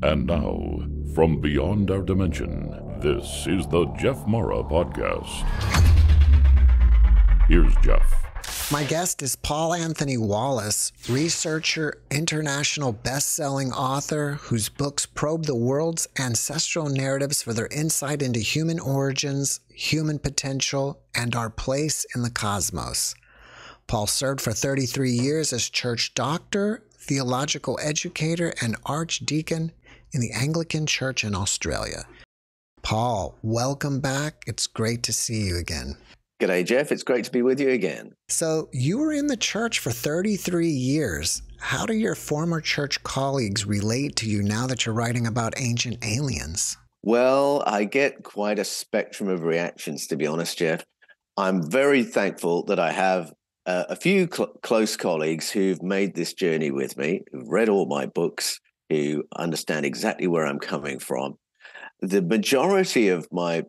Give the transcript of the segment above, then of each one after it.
And now, from beyond our dimension, this is the Jeff Mara Podcast. Here's Jeff. My guest is Paul Anthony Wallis, researcher, international best-selling author whose books probe the world's ancestral narratives for their insight into human origins, human potential, and our place in the cosmos. Paul served for 33 years as church doctor, theological educator, and archdeacon in the Anglican Church in Australia. Paul, welcome back. It's great to see you again. G'day, Jeff. It's great to be with you again. So, you were in the church for 33 years. How do your former church colleagues relate to you now that you're writing about ancient aliens? Well, I get quite a spectrum of reactions, to be honest, Jeff. I'm very thankful that I have uh, a few cl- close colleagues who've made this journey with me, who've read all my books, who understand exactly where I'm coming from. The majority of my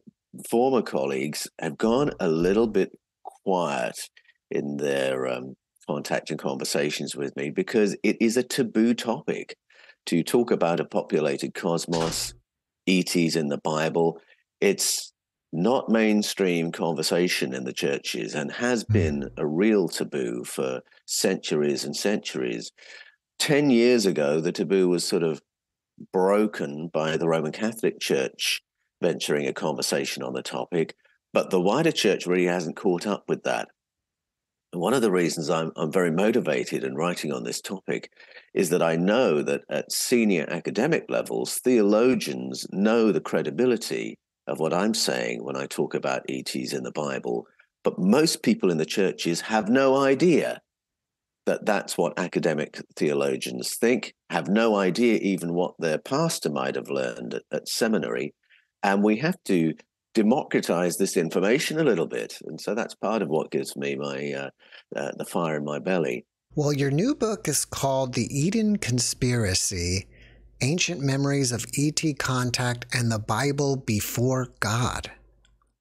former colleagues have gone a little bit quiet in their um, contact and conversations with me because it is a taboo topic to talk about a populated cosmos, ETs in the Bible. It's not mainstream conversation in the churches and has hmm. been a real taboo for centuries and centuries. 10 years ago, the taboo was sort of broken by the Roman Catholic Church venturing a conversation on the topic, but the wider church really hasn't caught up with that. And one of the reasons I'm, I'm very motivated in writing on this topic is that I know that at senior academic levels, theologians know the credibility of what I'm saying when I talk about ETs in the Bible. But most people in the churches have no idea that that's what academic theologians think, have no idea even what their pastor might have learned at, at seminary. And we have to democratize this information a little bit. And so that's part of what gives me my uh, uh, the fire in my belly. Well, your new book is called The Eden Conspiracy Ancient Memories of ET Contact and the Bible Before God.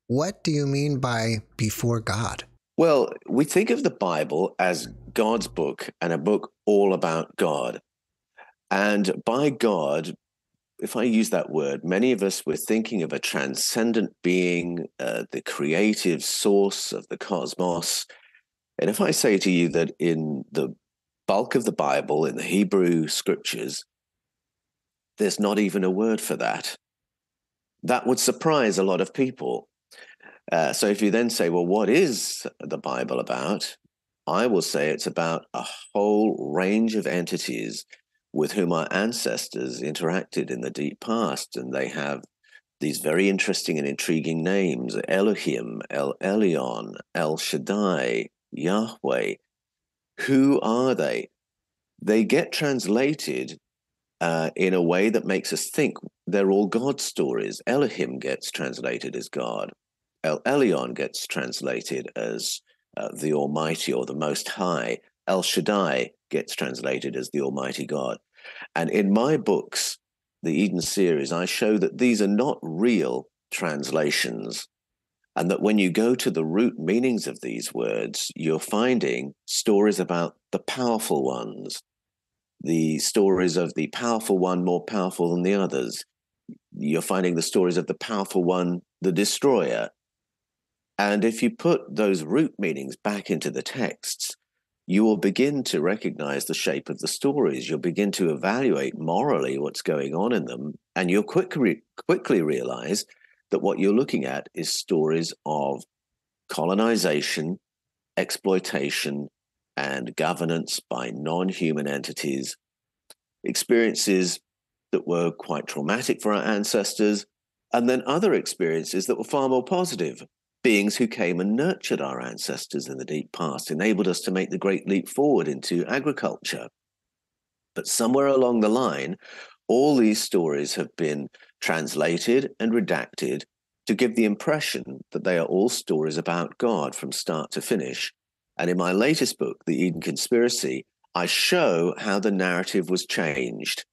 What do you mean by before God? Well, we think of the Bible as God's book and a book all about God. And by God, if I use that word, many of us were thinking of a transcendent being, uh, the creative source of the cosmos. And if I say to you that in the bulk of the Bible, in the Hebrew scriptures, there's not even a word for that. That would surprise a lot of people. Uh, so if you then say, well, what is the Bible about? I will say it's about a whole range of entities with whom our ancestors interacted in the deep past. And they have these very interesting and intriguing names Elohim, El Elyon, El Shaddai, Yahweh. Who are they? They get translated uh, in a way that makes us think they're all God stories. Elohim gets translated as God. El Elyon gets translated as uh, the Almighty or the Most High. El Shaddai gets translated as the Almighty God. And in my books, the Eden series, I show that these are not real translations. And that when you go to the root meanings of these words, you're finding stories about the powerful ones, the stories of the powerful one more powerful than the others. You're finding the stories of the powerful one, the destroyer. And if you put those root meanings back into the texts, you will begin to recognize the shape of the stories. You'll begin to evaluate morally what's going on in them. And you'll quickly, quickly realize that what you're looking at is stories of colonization, exploitation, and governance by non human entities, experiences that were quite traumatic for our ancestors, and then other experiences that were far more positive. Beings who came and nurtured our ancestors in the deep past, enabled us to make the great leap forward into agriculture. But somewhere along the line, all these stories have been translated and redacted to give the impression that they are all stories about God from start to finish, and in my latest book, The Eden Conspiracy, I show how the narrative was changed,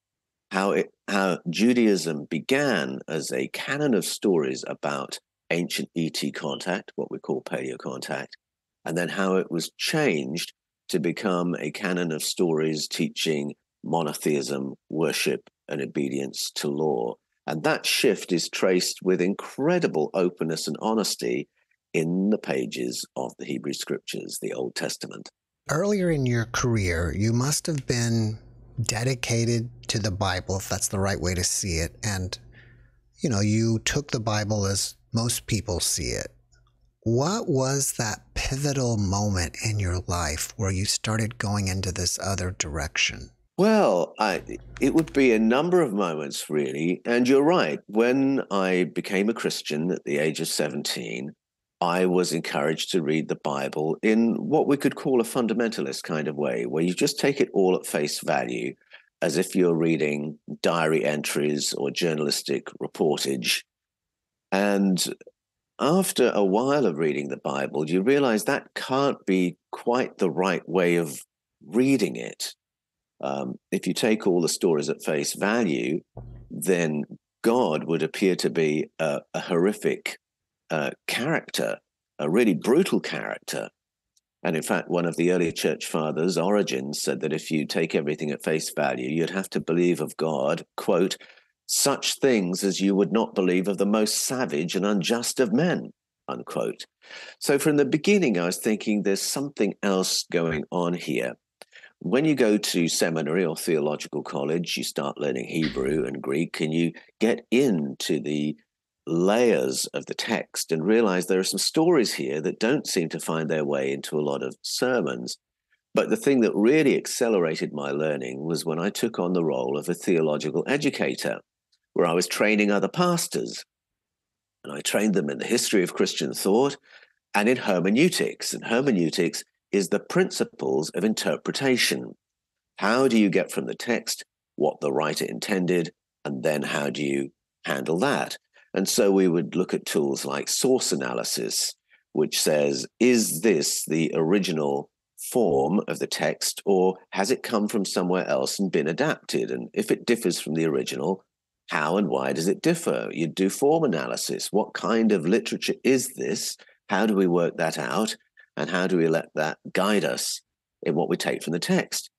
how it, how Judaism began as a canon of stories about ancient ET contact, what we call paleo contact, and then how it was changed to become a canon of stories teaching monotheism, worship, and obedience to law. And that shift is traced with incredible openness and honesty in the pages of the Hebrew Scriptures, the Old Testament. Earlier in your career, you must have been dedicated to the Bible, if that's the right way to see it. And, you know, you took the Bible as most people see it. What was that pivotal moment in your life where you started going into this other direction? Well, I, it would be a number of moments, really. And you're right. When I became a Christian at the age of 17, I was encouraged to read the Bible in what we could call a fundamentalist kind of way, where you just take it all at face value as if you're reading diary entries or journalistic reportage. And after a while of reading the Bible, you realize that can't be quite the right way of reading it. Um, if you take all the stories at face value, then God would appear to be a, a horrific uh, character, a really brutal character. And in fact, one of the early church fathers, Origen, said that if you take everything at face value, you'd have to believe of God, quote, such things as you would not believe of the most savage and unjust of men, unquote. So from the beginning, I was thinking there's something else going on here. When you go to seminary or theological college, you start learning Hebrew and Greek, and you get into the layers of the text and realize there are some stories here that don't seem to find their way into a lot of sermons. But the thing that really accelerated my learning was when I took on the role of a theological educator, where I was training other pastors. And I trained them in the history of Christian thought and in hermeneutics. And hermeneutics is the principles of interpretation. How do you get from the text what the writer intended, and then how do you handle that? And so we would look at tools like source analysis, which says, is this the original form of the text, or has it come from somewhere else and been adapted? And if it differs from the original, how and why does it differ? You do form analysis. What kind of literature is this? How do we work that out? And how do we let that guide us in what we take from the text?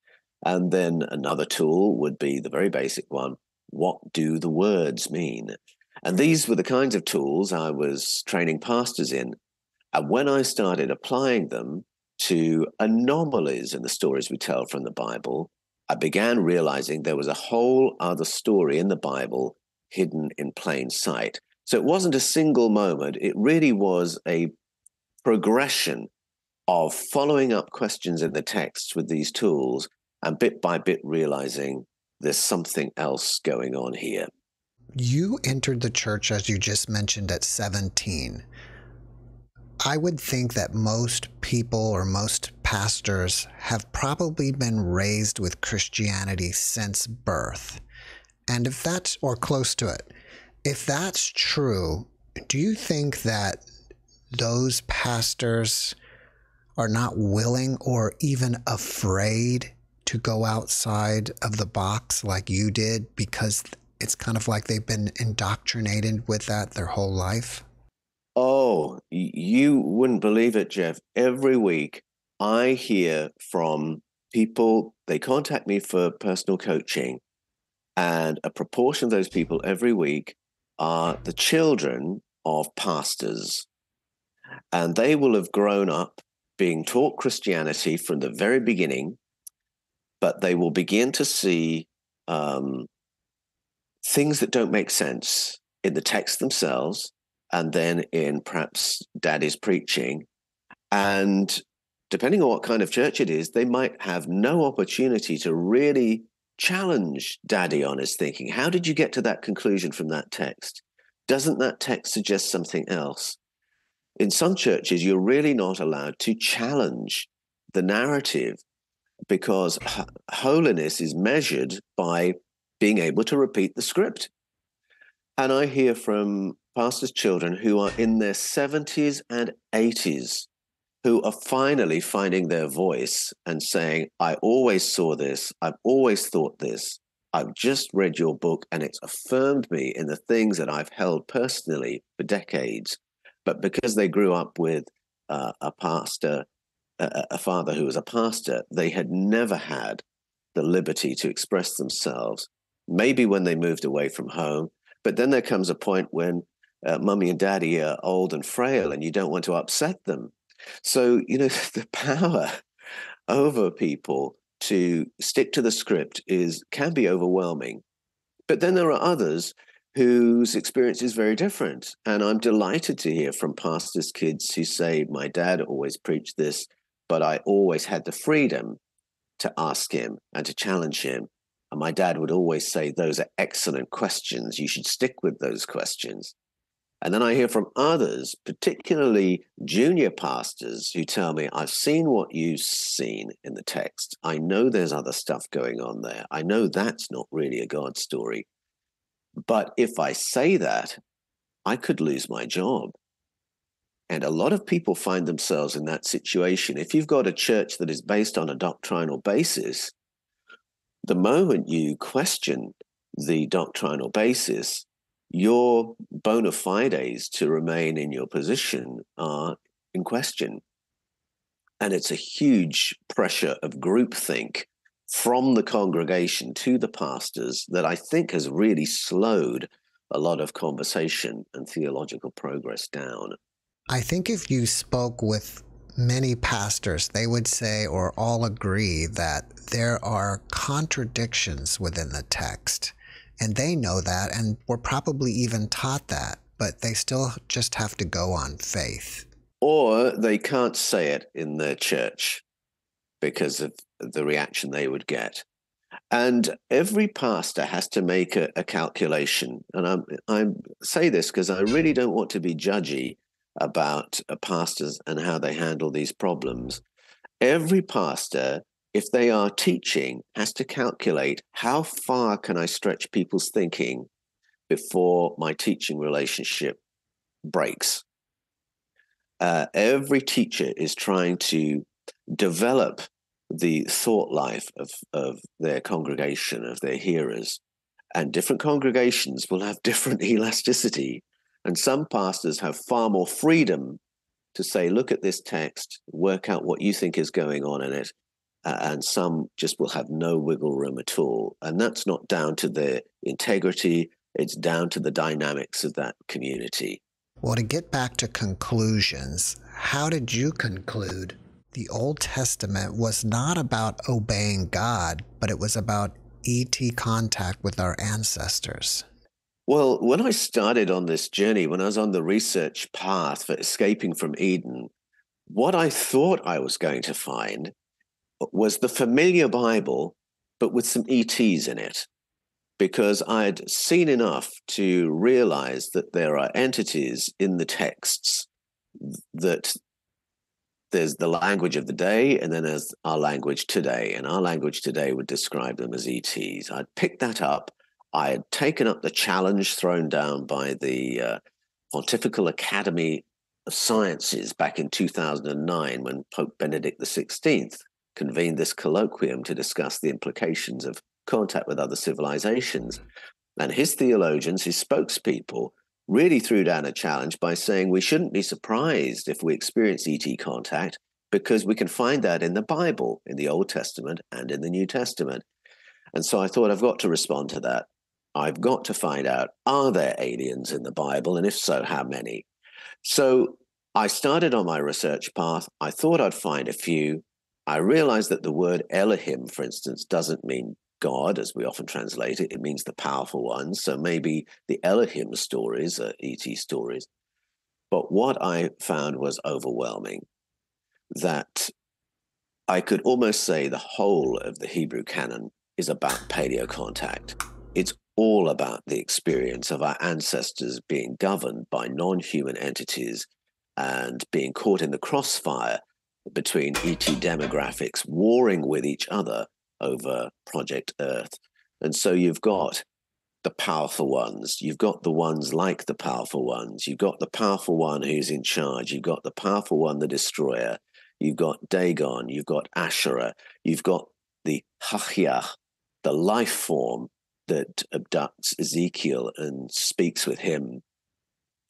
And then another tool would be the very basic one what do the words mean? And these were the kinds of tools I was training pastors in. And when I started applying them to anomalies in the stories we tell from the Bible, I began realizing there was a whole other story in the Bible hidden in plain sight. So it wasn't a single moment, it really was a progression of following up questions in the texts with these tools and bit by bit realizing there's something else going on here. You entered the church, as you just mentioned, at 17. I would think that most people or most pastors have probably been raised with Christianity since birth. And if that's, or close to it, if that's true, do you think that those pastors are not willing or even afraid to go outside of the box like you did because it's kind of like they've been indoctrinated with that their whole life? Oh, you wouldn't believe it, Jeff. Every week I hear from people, they contact me for personal coaching, and a proportion of those people every week are the children of pastors. And they will have grown up being taught Christianity from the very beginning, but they will begin to see um, things that don't make sense in the text themselves and then in perhaps daddy's preaching. And depending on what kind of church it is, they might have no opportunity to really challenge daddy on his thinking. How did you get to that conclusion from that text? Doesn't that text suggest something else? In some churches, you're really not allowed to challenge the narrative because holiness is measured by being able to repeat the script. And I hear from pastors' children who are in their 70s and 80s who are finally finding their voice and saying, I always saw this, I've always thought this, I've just read your book and it's affirmed me in the things that I've held personally for decades. But because they grew up with uh, a pastor, a, father who was a pastor, they had never had the liberty to express themselves maybe when they moved away from home. But then there comes a point when uh, mummy and daddy are old and frail and you don't want to upset them. So, you know, the power over people to stick to the script is can be overwhelming. But then there are others whose experience is very different. And I'm delighted to hear from pastors' kids who say, My dad always preached this, but I always had the freedom to ask him and to challenge him. And my dad would always say, Those are excellent questions. You should stick with those questions. And then I hear from others, particularly junior pastors, who tell me, I've seen what you've seen in the text. I know there's other stuff going on there. I know that's not really a God story. But if I say that, I could lose my job. And a lot of people find themselves in that situation. If you've got a church that is based on a doctrinal basis, the moment you question the doctrinal basis, your bona fides to remain in your position are in question. And it's a huge pressure of groupthink from the congregation to the pastors that I think has really slowed a lot of conversation and theological progress down. I think if you spoke with many pastors, they would say or all agree that there are contradictions within the text. And they know that and were probably even taught that, but they still just have to go on faith. Or they can't say it in their church because of the reaction they would get. And every pastor has to make a, a calculation. And I'm, I say this because I really don't want to be judgy about pastors and how they handle these problems. Every pastor if they are teaching, has to calculate how far can I stretch people's thinking before my teaching relationship breaks. Uh, every teacher is trying to develop the thought life of, of their congregation, of their hearers. And different congregations will have different elasticity. And some pastors have far more freedom to say, look at this text, work out what you think is going on in it, uh, and some just will have no wiggle room at all. And that's not down to their integrity, it's down to the dynamics of that community. Well, to get back to conclusions, how did you conclude the Old Testament was not about obeying God, but it was about ET contact with our ancestors? Well, when I started on this journey, when I was on the research path for escaping from Eden, what I thought I was going to find was the familiar Bible, but with some ETs in it, because I'd seen enough to realize that there are entities in the texts that there's the language of the day, and then there's our language today. And our language today would describe them as ETs. I'd picked that up. I had taken up the challenge thrown down by the uh, Pontifical Academy of Sciences back in 2009 when Pope Benedict XVI convened this colloquium to discuss the implications of contact with other civilizations. And his theologians, his spokespeople, really threw down a challenge by saying we shouldn't be surprised if we experience ET contact because we can find that in the Bible, in the Old Testament and in the New Testament. And so I thought I've got to respond to that. I've got to find out are there aliens in the Bible? And if so, how many? So I started on my research path. I thought I'd find a few. I realized that the word Elohim, for instance, doesn't mean God, as we often translate it. It means the powerful one. So maybe the Elohim stories are ET stories. But what I found was overwhelming that I could almost say the whole of the Hebrew canon is about paleo contact. It's all about the experience of our ancestors being governed by non human entities and being caught in the crossfire between ET demographics warring with each other over Project Earth. And so you've got the powerful ones, you've got the ones like the powerful ones, you've got the powerful one who's in charge, you've got the powerful one, the destroyer, you've got Dagon, you've got Asherah, you've got the Hachiach, the life form that abducts Ezekiel and speaks with him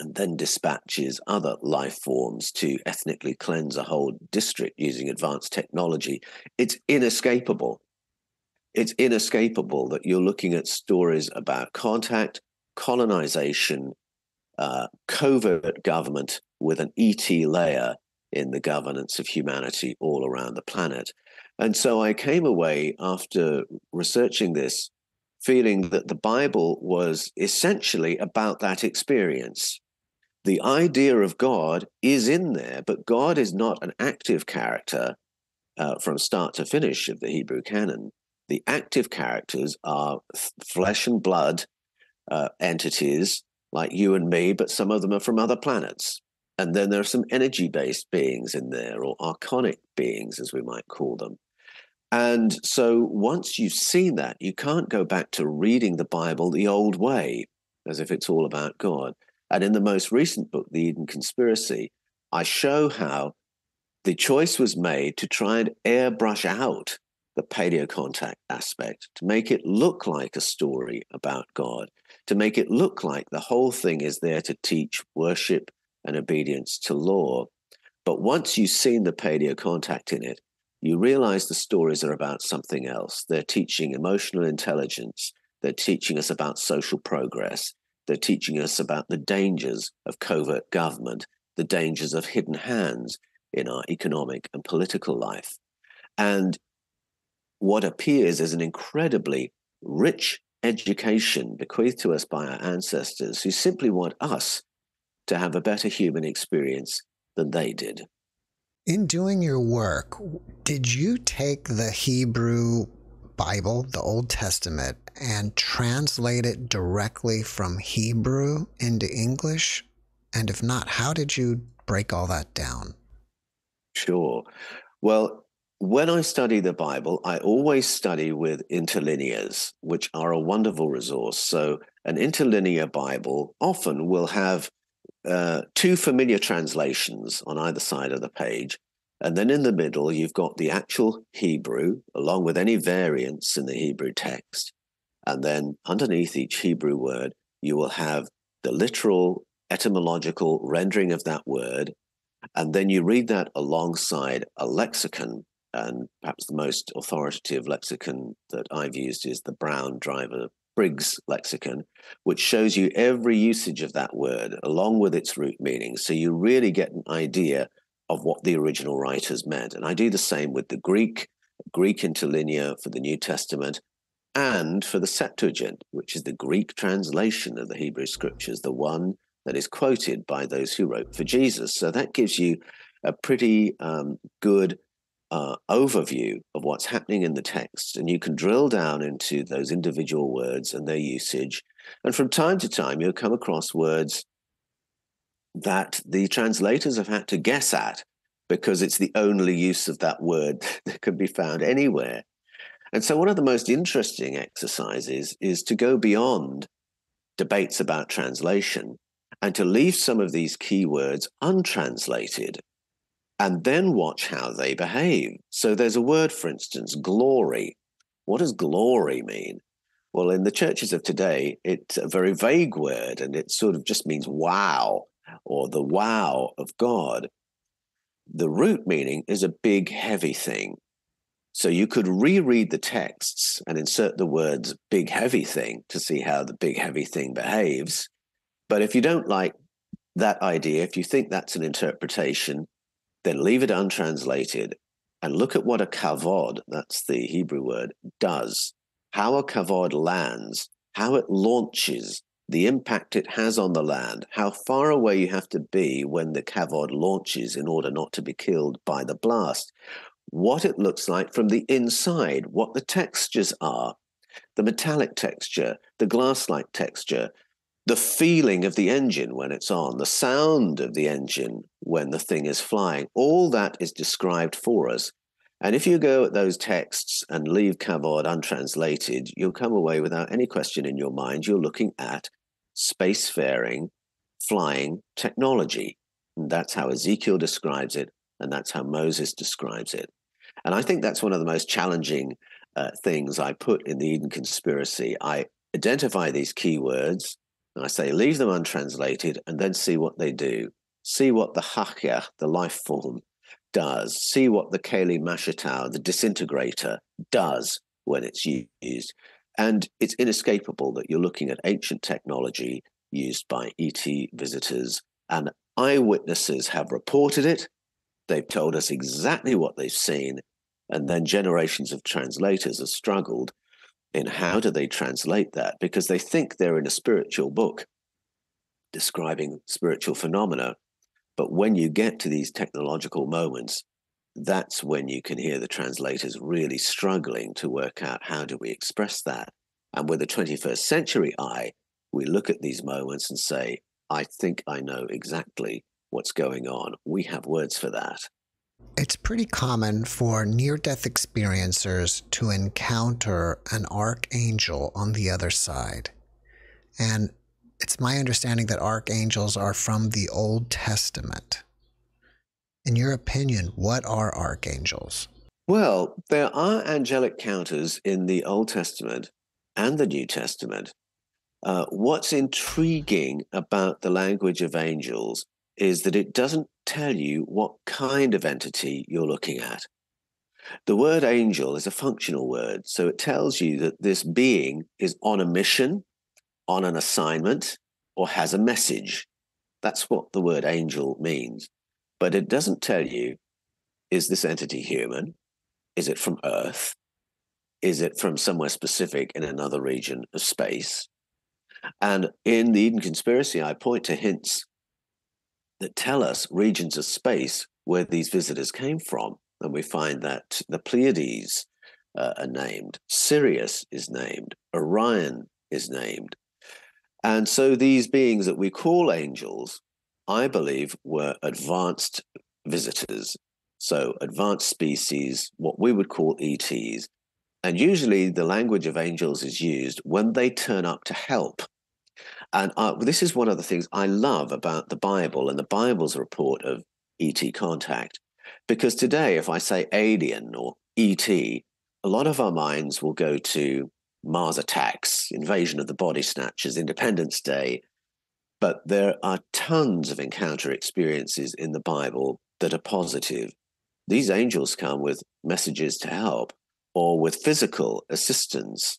and then dispatches other life forms to ethnically cleanse a whole district using advanced technology. It's inescapable. it's inescapable that you're looking at stories about contact, colonization, uh, covert government with an ET layer in the governance of humanity all around the planet. And so I came away after researching this feeling that the Bible was essentially about that experience. The idea of God is in there, but God is not an active character uh, from start to finish of the Hebrew canon. The active characters are flesh and blood uh, entities like you and me, but some of them are from other planets. And then there are some energy based beings in there, or archonic beings, as we might call them. And so once you've seen that, you can't go back to reading the Bible the old way, as if it's all about God. And in the most recent book, The Eden Conspiracy, I show how the choice was made to try and airbrush out the paleocontact aspect, to make it look like a story about God, to make it look like the whole thing is there to teach worship and obedience to law. But once you've seen the paleocontact in it, you realize the stories are about something else. They're teaching emotional intelligence. They're teaching us about social progress. They're teaching us about the dangers of covert government, the dangers of hidden hands in our economic and political life. And what appears as an incredibly rich education bequeathed to us by our ancestors who simply want us to have a better human experience than they did. In doing your work, did you take the Hebrew Bible, the Old Testament, and translate it directly from Hebrew into English? And if not, how did you break all that down? Sure. Well, when I study the Bible, I always study with interlinears, which are a wonderful resource. So, an interlinear Bible often will have uh, two familiar translations on either side of the page. And then in the middle, you've got the actual Hebrew, along with any variants in the Hebrew text. And then underneath each Hebrew word, you will have the literal etymological rendering of that word. And then you read that alongside a lexicon. And perhaps the most authoritative lexicon that I've used is the Brown Driver Briggs lexicon, which shows you every usage of that word along with its root meaning. So you really get an idea of what the original writers meant. And I do the same with the Greek, Greek interlinear for the New Testament, and for the Septuagint, which is the Greek translation of the Hebrew scriptures, the one that is quoted by those who wrote for Jesus. So that gives you a pretty um, good uh, overview of what's happening in the text, and you can drill down into those individual words and their usage. And from time to time, you'll come across words that the translators have had to guess at because it's the only use of that word that can be found anywhere. And so, one of the most interesting exercises is to go beyond debates about translation and to leave some of these keywords untranslated and then watch how they behave. So there's a word, for instance, glory. What does glory mean? Well, in the churches of today, it's a very vague word and it sort of just means wow or the wow of God. The root meaning is a big, heavy thing. So you could reread the texts and insert the words big, heavy thing to see how the big, heavy thing behaves. But if you don't like that idea, if you think that's an interpretation, then leave it untranslated and look at what a kavod, that's the Hebrew word, does, how a kavod lands, how it launches, the impact it has on the land, how far away you have to be when the Kavod launches in order not to be killed by the blast, what it looks like from the inside, what the textures are, the metallic texture, the glass like texture, the feeling of the engine when it's on, the sound of the engine when the thing is flying, all that is described for us. And if you go at those texts and leave Kavod untranslated, you'll come away without any question in your mind. You're looking at spacefaring, flying technology. And that's how Ezekiel describes it, and that's how Moses describes it. And I think that's one of the most challenging uh, things I put in the Eden conspiracy. I identify these keywords, and I say, leave them untranslated and then see what they do. See what the Hachya, the life form, does. See what the Kali Mashatau, the disintegrator, does. when it's used. And it's inescapable that you're looking at ancient technology used by ET visitors, and eyewitnesses have reported it. They've told us exactly what they've seen. And then generations of translators have struggled in how do they translate that because they think they're in a spiritual book describing spiritual phenomena. But when you get to these technological moments, that's when you can hear the translators really struggling to work out how do we express that. And with a 21st century eye, we look at these moments and say, I think I know exactly what's going on. We have words for that. It's pretty common for near death experiencers to encounter an archangel on the other side. And it's my understanding that archangels are from the Old Testament. In your opinion, what are archangels? Well, there are angelic counters in the Old Testament and the New Testament. Uh, what's intriguing about the language of angels is that it doesn't tell you what kind of entity you're looking at. The word angel is a functional word, so it tells you that this being is on a mission, on an assignment, or has a message. That's what the word angel means. But it doesn't tell you is this entity human? Is it from Earth? Is it from somewhere specific in another region of space? And in the Eden conspiracy, I point to hints that tell us regions of space where these visitors came from. And we find that the Pleiades uh, are named, Sirius is named, Orion is named. And so these beings that we call angels I believe, were advanced visitors. So, advanced species, what we would call ETs. And usually the language of angels is used when they turn up to help. And uh, this is one of the things I love about the Bible and the Bible's report of ET contact. Because today, if I say alien or ET, a lot of our minds will go to Mars attacks, invasion of the body snatchers, Independence Day, but there are tons of encounter experiences in the Bible that are positive. These angels come with messages to help or with physical assistance.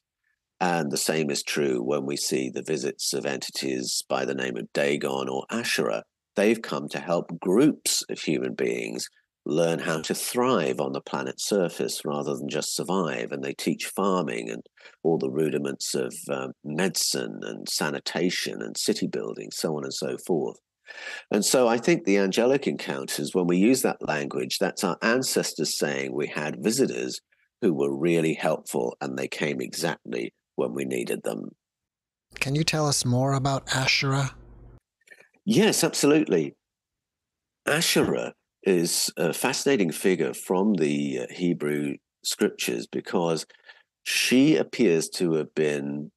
And the same is true when we see the visits of entities by the name of Dagon or Asherah. They've come to help groups of human beings learn how to thrive on the planet's surface rather than just survive. And they teach farming and all the rudiments of um, medicine and sanitation and city building, so on and so forth. And so I think the angelic encounters, when we use that language, that's our ancestors saying we had visitors who were really helpful and they came exactly when we needed them. Can you tell us more about Asherah? Yes, absolutely. Asherah is a fascinating figure from the uh, Hebrew scriptures because she appears to have been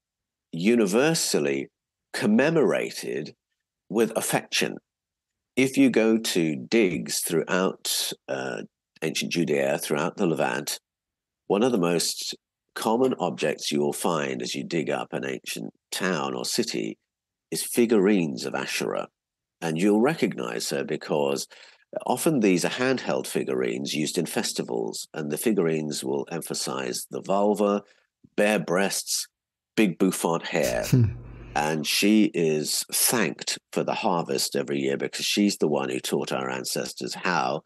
universally commemorated with affection. If you go to digs throughout uh, ancient Judea, throughout the Levant, one of the most common objects you will find as you dig up an ancient town or city is figurines of Asherah. And you'll recognize her because Often these are handheld figurines used in festivals, and the figurines will emphasize the vulva, bare breasts, big bouffant hair. Hmm. and she is thanked for the harvest every year because she's the one who taught our ancestors how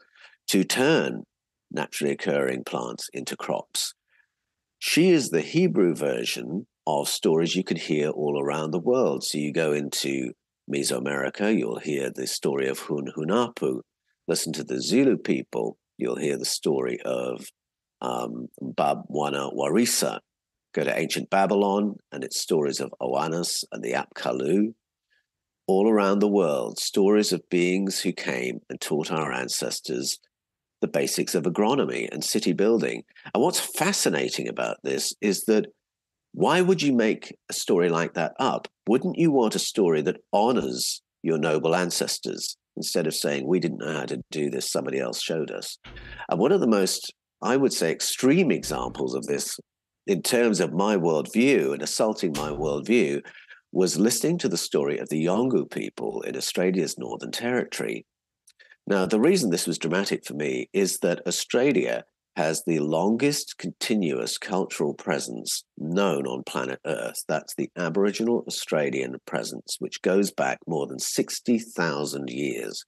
to turn naturally occurring plants into crops. She is the Hebrew version of stories you could hear all around the world. So you go into Mesoamerica, you'll hear the story of Hun Hunahpu, listen to the Zulu people, you'll hear the story of um, Babwana Warisa. Go to ancient Babylon, and it's stories of Oannes and the Apkallu. All around the world, stories of beings who came and taught our ancestors the basics of agronomy and city building. And what's fascinating about this is that why would you make a story like that up? Wouldn't you want a story that honors your noble ancestors? Instead of saying we didn't know how to do this somebody else showed us. And one of the most i would say extreme examples of this in terms of my worldview and assaulting my worldview was listening to the story of the yolngu people in australia's northern territory. Now the reason this was dramatic for me is that australia has the longest continuous cultural presence known on planet Earth. That's the Aboriginal Australian presence, which goes back more than 60,000 years.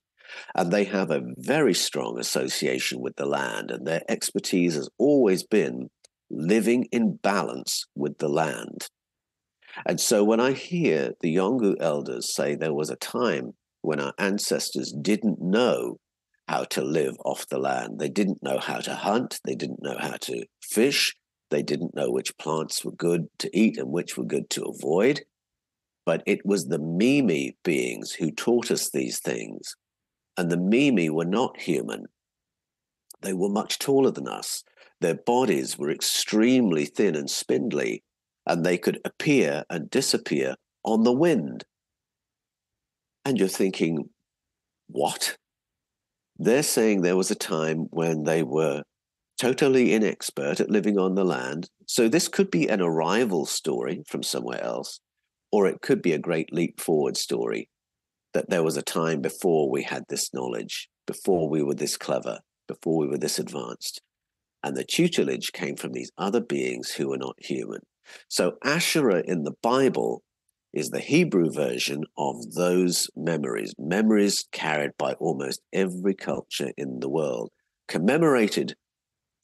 And they have a very strong association with the land, and their expertise has always been living in balance with the land. And so when I hear the Yolngu elders say there was a time when our ancestors didn't know how to live off the land, they didn't know how to hunt, they didn't know how to fish, they didn't know which plants were good to eat and which were good to avoid. But it was the Mimi beings who taught us these things. And the Mimi were not human. They were much taller than us. Their bodies were extremely thin and spindly, and they could appear and disappear on the wind. And you're thinking, what? They're saying there was a time when they were totally inexpert at living on the land. So this could be an arrival story from somewhere else, or it could be a great leap forward story that there was a time before we had this knowledge, before we were this clever, before we were this advanced. And the tutelage came from these other beings who were not human. So Asherah in the Bible is the Hebrew version of those memories, memories carried by almost every culture in the world, commemorated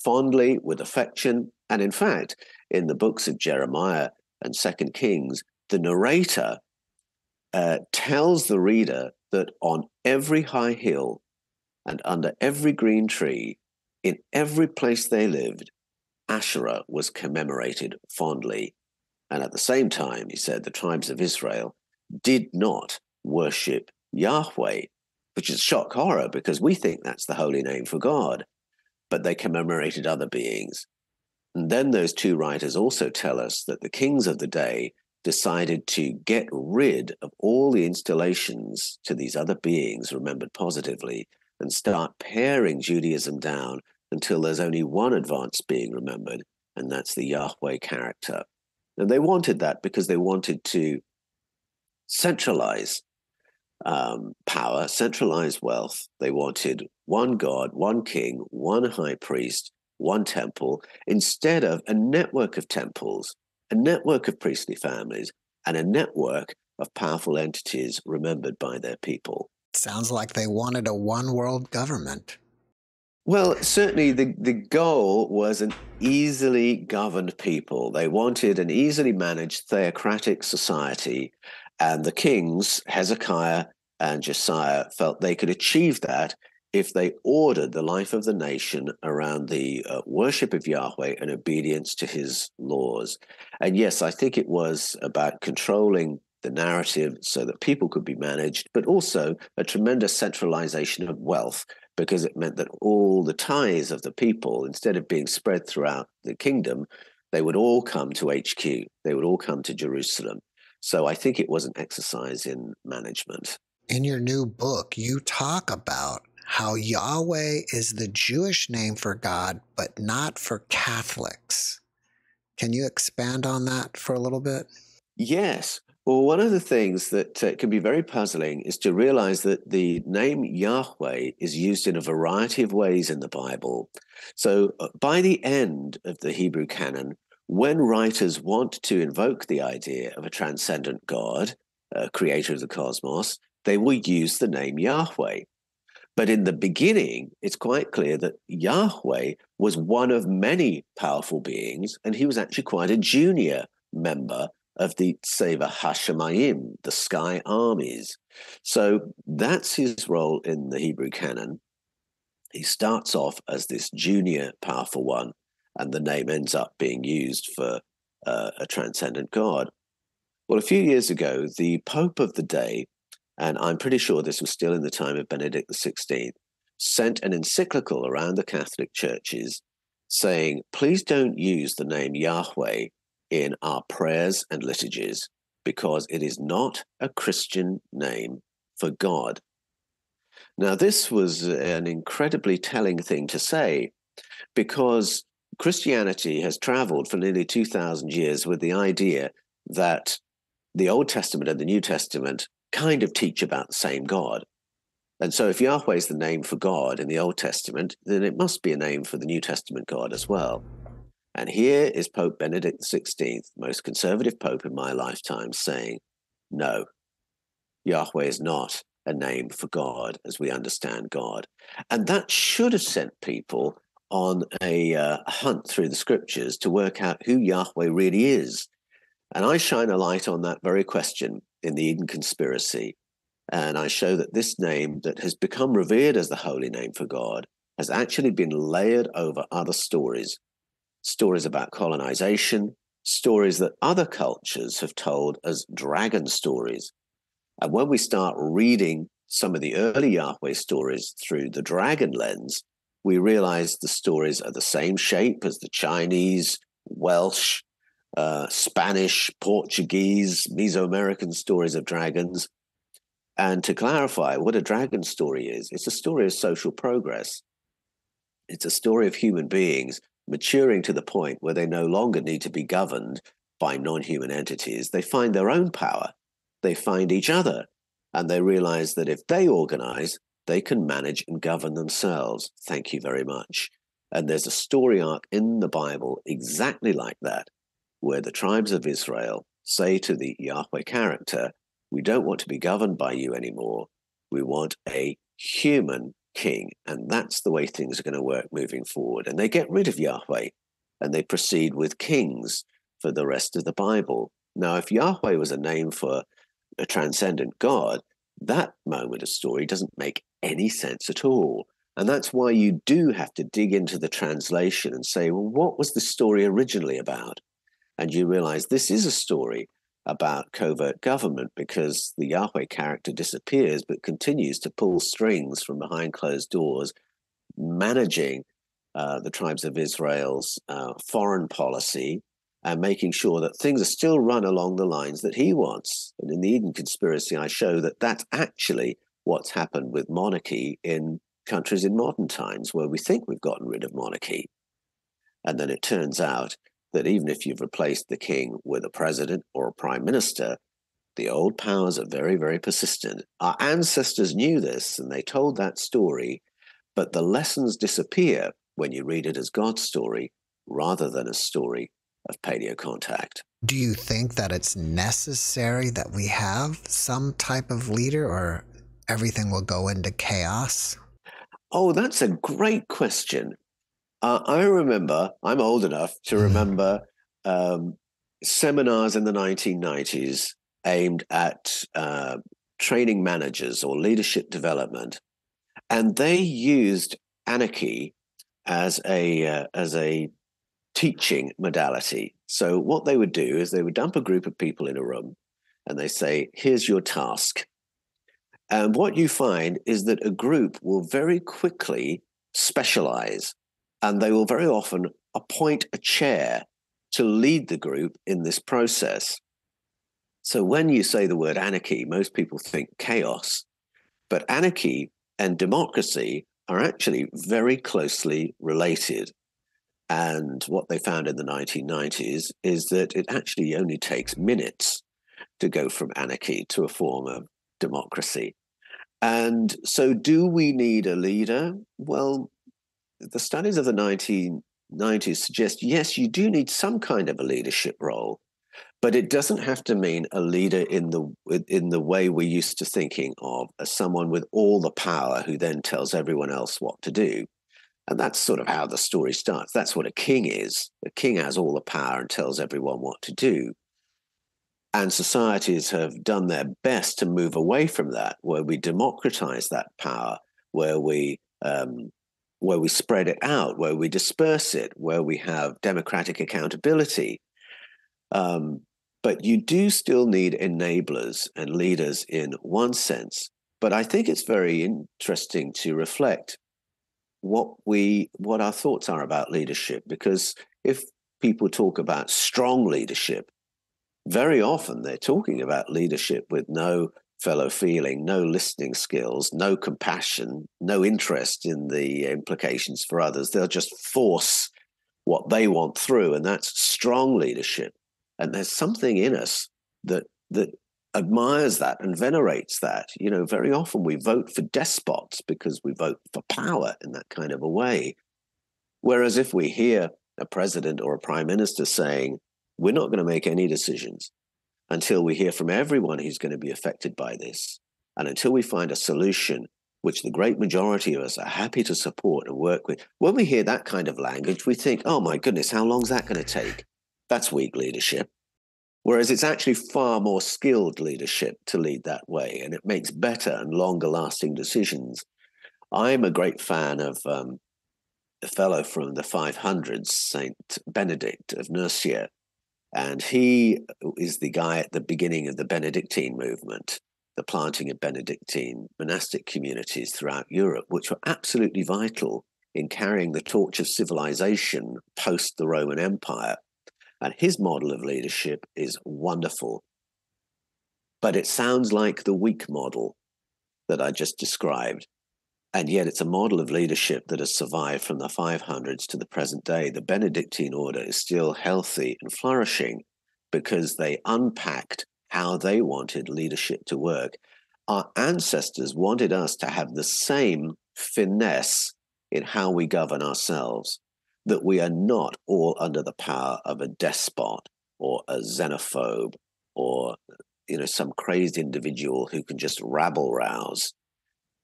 fondly with affection. And in fact, in the books of Jeremiah and Second Kings, the narrator uh, tells the reader that on every high hill and under every green tree, in every place they lived, Asherah was commemorated fondly. And at the same time, he said, the tribes of Israel did not worship Yahweh, which is shock horror because we think that's the holy name for God, but they commemorated other beings. And then those two writers also tell us that the kings of the day decided to get rid of all the installations to these other beings remembered positively and start paring Judaism down until there's only one advanced being remembered, and that's the Yahweh character. And they wanted that because they wanted to centralize um, power, centralize wealth. They wanted one God, one king, one high priest, one temple, instead of a network of temples, a network of priestly families, and a network of powerful entities remembered by their people. Sounds like they wanted a one world government. Well, certainly the, the goal was an easily governed people. They wanted an easily managed theocratic society. And the kings, Hezekiah and Josiah, felt they could achieve that if they ordered the life of the nation around the uh, worship of Yahweh and obedience to his laws. And yes, I think it was about controlling the narrative so that people could be managed, but also a tremendous centralization of wealth because it meant that all the ties of the people, instead of being spread throughout the kingdom, they would all come to HQ. They would all come to Jerusalem. So I think it was an exercise in management. In your new book, you talk about how Yahweh is the Jewish name for God, but not for Catholics. Can you expand on that for a little bit? Yes. Well, one of the things that uh, can be very puzzling is to realize that the name Yahweh is used in a variety of ways in the Bible. So, uh, by the end of the Hebrew canon, when writers want to invoke the idea of a transcendent God, uh, creator of the cosmos, they will use the name Yahweh. But in the beginning, it's quite clear that Yahweh was one of many powerful beings, and he was actually quite a junior member of the Seva Hashemayim, the sky armies. So that's his role in the Hebrew canon. He starts off as this junior powerful one, and the name ends up being used for uh, a transcendent God. Well, a few years ago, the Pope of the day, and I'm pretty sure this was still in the time of Benedict XVI, sent an encyclical around the Catholic churches saying, please don't use the name Yahweh in our prayers and liturgies because it is not a Christian name for God. Now, this was an incredibly telling thing to say because Christianity has traveled for nearly 2,000 years with the idea that the Old Testament and the New Testament kind of teach about the same God. And so, if Yahweh is the name for God in the Old Testament, then it must be a name for the New Testament God as well. And here is Pope Benedict XVI, most conservative pope in my lifetime, saying, no, Yahweh is not a name for God as we understand God. And that should have sent people on a uh, hunt through the scriptures to work out who Yahweh really is. And I shine a light on that very question in the Eden conspiracy. And I show that this name that has become revered as the holy name for God has actually been layered over other stories stories about colonization, stories that other cultures have told as dragon stories. And when we start reading some of the early Yahweh stories through the dragon lens, we realize the stories are the same shape as the Chinese, Welsh, uh, Spanish, Portuguese, Mesoamerican stories of dragons. And to clarify what a dragon story is, it's a story of social progress. It's a story of human beings maturing to the point where they no longer need to be governed by non human entities. They find their own power, they find each other, and they realize that if they organize, they can manage and govern themselves. Thank you very much. And there's a story arc in the Bible exactly like that, where the tribes of Israel say to the Yahweh character, We don't want to be governed by you anymore. We want a human king. And that's the way things are going to work moving forward. And they get rid of Yahweh and they proceed with kings for the rest of the Bible. Now, if Yahweh was a name for a transcendent God, that moment of story doesn't make any sense at all. And that's why you do have to dig into the translation and say, well, what was the story originally about? And you realize this is a story about covert government because the Yahweh character disappears but continues to pull strings from behind closed doors, managing uh, the tribes of Israel's uh, foreign policy and making sure that things are still run along the lines that he wants. And in the Eden conspiracy, I show that that's actually what's happened with monarchy in countries in modern times where we think we've gotten rid of monarchy. And then it turns out that even if you've replaced the king with a president or a prime minister, the old powers are very, very persistent. Our ancestors knew this and they told that story, but the lessons disappear when you read it as God's story rather than a story of paleo contact. Do you think that it's necessary that we have some type of leader or everything will go into chaos? Oh, that's a great question. Uh, I remember, I'm old enough to mm-hmm. remember um, seminars in the 1990s aimed at uh, training managers or leadership development. And they used anarchy as a, uh, as a teaching modality. So, what they would do is they would dump a group of people in a room and they say, Here's your task. And what you find is that a group will very quickly specialize and they will very often appoint a chair to lead the group in this process. So when you say the word anarchy, most people think chaos, but anarchy and democracy are actually very closely related. And what they found in the 1990s is that it actually only takes minutes to go from anarchy to a form of democracy. And so, do we need a leader? Well, the studies of the 1990s suggest yes, you do need some kind of a leadership role, but it doesn't have to mean a leader in the in the way we're used to thinking of as someone with all the power who then tells everyone else what to do. And that's sort of how the story starts. That's what a king is. A king has all the power and tells everyone what to do. And societies have done their best to move away from that, where we democratize that power, where we um, where we spread it out, where we disperse it, where we have democratic accountability. Um, but you do still need enablers and leaders in one sense. But I think it's very interesting to reflect what we what our thoughts are about leadership because if people talk about strong leadership very often they're talking about leadership with no fellow feeling, no listening skills, no compassion, no interest in the implications for others. They'll just force what they want through, and that's strong leadership. And there's something in us that that admires that and venerates that. You know, very often we vote for despots because we vote for power in that kind of a way. Whereas if we hear a president or a prime minister saying, we're not going to make any decisions until we hear from everyone who's going to be affected by this, and until we find a solution which the great majority of us are happy to support and work with. When we hear that kind of language, we think, oh my goodness, how long is that going to take? That's weak leadership. Whereas it's actually far more skilled leadership to lead that way, and it makes better and longer lasting decisions. I'm a great fan of um, a fellow from the 500s, Saint Benedict of Nursia, and he is the guy at the beginning of the Benedictine movement, the planting of Benedictine monastic communities throughout Europe, which were absolutely vital in carrying the torch of civilization post the Roman Empire and his model of leadership is wonderful. But it sounds like the weak model that I just described. And yet it's a model of leadership that has survived from the 500s to the present day. The Benedictine order is still healthy and flourishing because they unpacked how they wanted leadership to work. Our ancestors wanted us to have the same finesse in how we govern ourselves that we are not all under the power of a despot or a xenophobe or you know some crazed individual who can just rabble rouse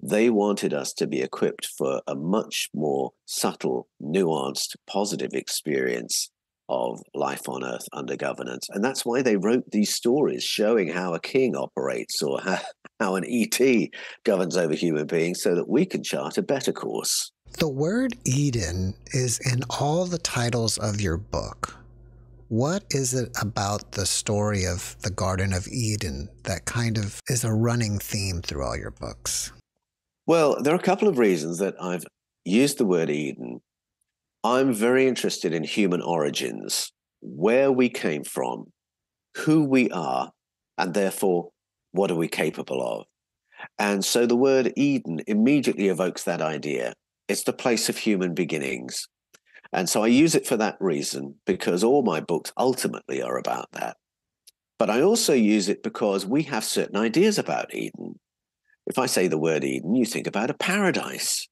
they wanted us to be equipped for a much more subtle nuanced positive experience of life on earth under governance and that's why they wrote these stories showing how a king operates or how, an et governs over human beings so that we can chart a better course the word Eden is in all the titles of your book. What is it about the story of the Garden of Eden that kind of is a running theme through all your books? Well, there are a couple of reasons that I've used the word Eden. I'm very interested in human origins, where we came from, who we are, and therefore, what are we capable of? And so the word Eden immediately evokes that idea. It's the place of human beginnings. And so I use it for that reason because all my books ultimately are about that. But I also use it because we have certain ideas about Eden. If I say the word Eden, you think about a paradise.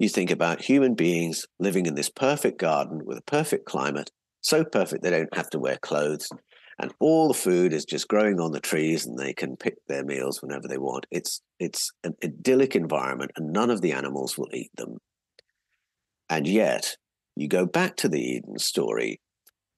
You think about human beings living in this perfect garden with a perfect climate, so perfect they don't have to wear clothes, and all the food is just growing on the trees and they can pick their meals whenever they want. It's it's an idyllic environment and none of the animals will eat them. And yet, you go back to the Eden story,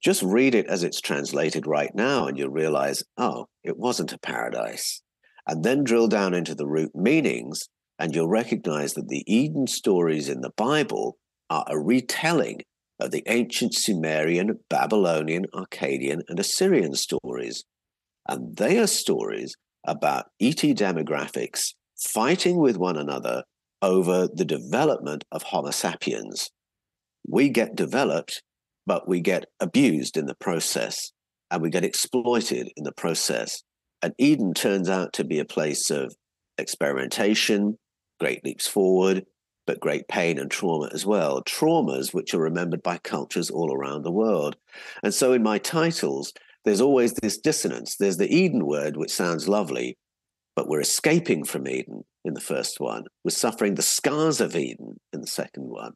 just read it as it's translated right now, and you'll realize, oh, it wasn't a paradise. And then drill down into the root meanings, and you'll recognize that the Eden stories in the Bible are a retelling of the ancient Sumerian, Babylonian, Akkadian, and Assyrian stories. And they are stories about ET demographics fighting with one another over the development of Homo sapiens. We get developed, but we get abused in the process and we get exploited in the process. And Eden turns out to be a place of experimentation, great leaps forward, but great pain and trauma as well. Traumas which are remembered by cultures all around the world. And so in my titles, there's always this dissonance. There's the Eden word, which sounds lovely, but we're escaping from Eden in the first one. We're suffering the scars of Eden in the second one.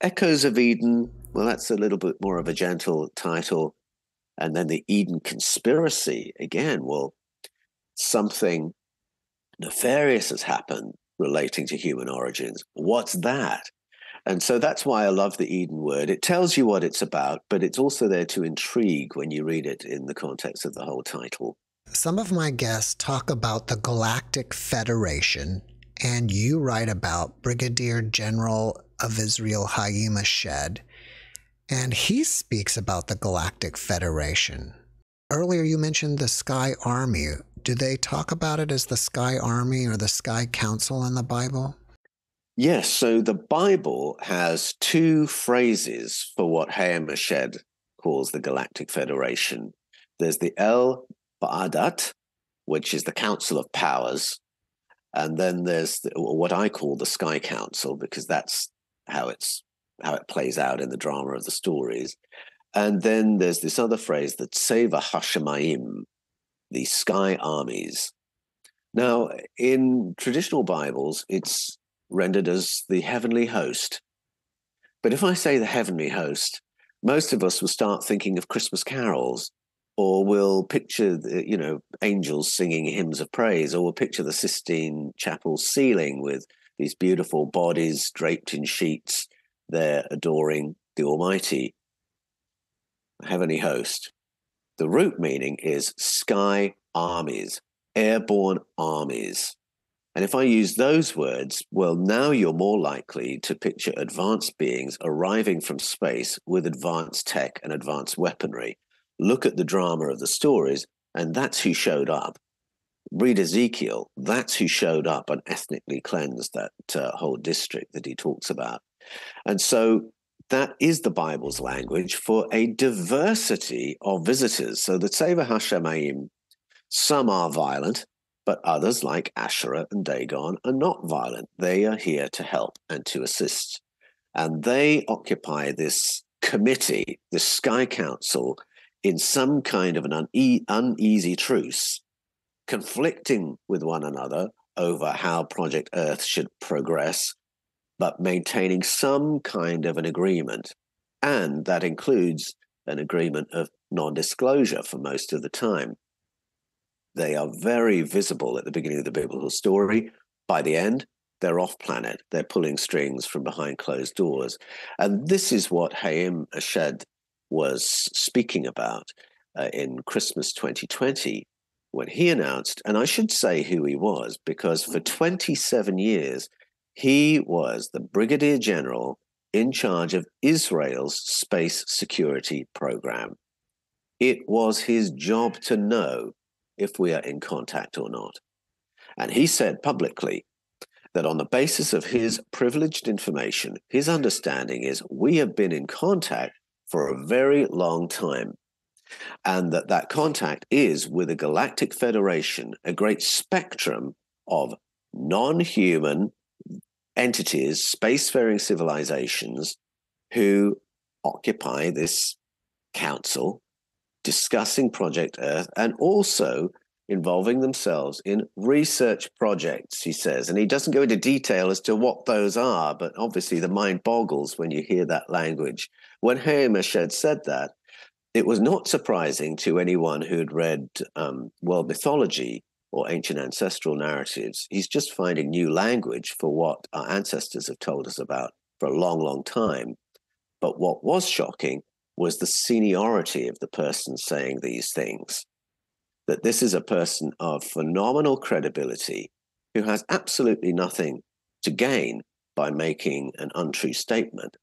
Echoes of Eden, well, that's a little bit more of a gentle title. And then the Eden conspiracy, again, well, something nefarious has happened relating to human origins. What's that? And so that's why I love the Eden word. It tells you what it's about, but it's also there to intrigue when you read it in the context of the whole title. Some of my guests talk about the Galactic Federation, and you write about Brigadier General of Israel Haim Eshed, and he speaks about the Galactic Federation. Earlier, you mentioned the Sky Army. Do they talk about it as the Sky Army or the Sky Council in the Bible? Yes. So the Bible has two phrases for what Haim Eshed calls the Galactic Federation. There's the El Ba'adat, which is the Council of Powers. And then there's the, what I call the Sky Council, because that's how it's how it plays out in the drama of the stories. And then there's this other phrase that Seva Hashemayim, the sky armies. Now, in traditional Bibles, it's rendered as the heavenly host. But if I say the heavenly host, most of us will start thinking of Christmas carols, or we'll picture, the, you know, angels singing hymns of praise, or we'll picture the Sistine Chapel ceiling with these beautiful bodies draped in sheets, there adoring the Almighty, heavenly host. The root meaning is sky armies, airborne armies. And if I use those words, well, now you're more likely to picture advanced beings arriving from space with advanced tech and advanced weaponry. Look at the drama of the stories, and that's who showed up. Read Ezekiel, that's who showed up and ethnically cleansed that uh, whole district that he talks about. And so that is the Bible's language for a diversity of visitors. So the Tseva Hashemayim, some are violent, but others, like Asherah and Dagon, are not violent. They are here to help and to assist. And they occupy this committee, the Sky Council, in some kind of an une- uneasy truce, conflicting with one another over how Project Earth should progress, but maintaining some kind of an agreement. And that includes an agreement of non disclosure for most of the time. They are very visible at the beginning of the biblical story. By the end, they're off planet. They're pulling strings from behind closed doors. And this is what Haim Eshed was speaking about uh, in Christmas 2020 when he announced, and I should say who he was, because for 27 years, he was the brigadier general in charge of Israel's space security program. It was his job to know if we are in contact or not. And he said publicly that on the basis of his privileged information, his understanding is we have been in contact for a very long time. And that that contact is with a galactic federation, a great spectrum of non human entities, spacefaring civilizations who occupy this council discussing Project Earth and also involving themselves in research projects, he says. And he doesn't go into detail as to what those are, but obviously the mind boggles when you hear that language. When Haim Eshed said that, it was not surprising to anyone who had read um, world mythology or ancient ancestral narratives. He's just finding new language for what our ancestors have told us about for a long, long time. But what was shocking was the seniority of the person saying these things. That this is a person of phenomenal credibility who has absolutely nothing to gain by making an untrue statement.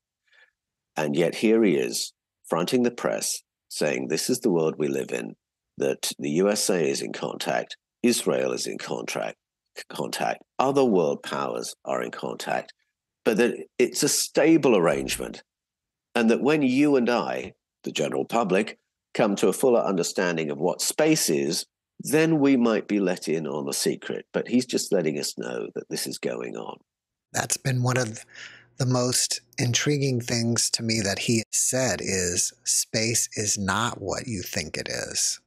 And yet here he is, fronting the press, saying, This is the world we live in, that the USA is in contact, Israel is in contact, contact, other world powers are in contact, but that it's a stable arrangement and that when you and I, the general public, come to a fuller understanding of what space is, then we might be let in on a secret. But he's just letting us know that this is going on. That's been one of the most intriguing things to me that he said is space is not what you think it is.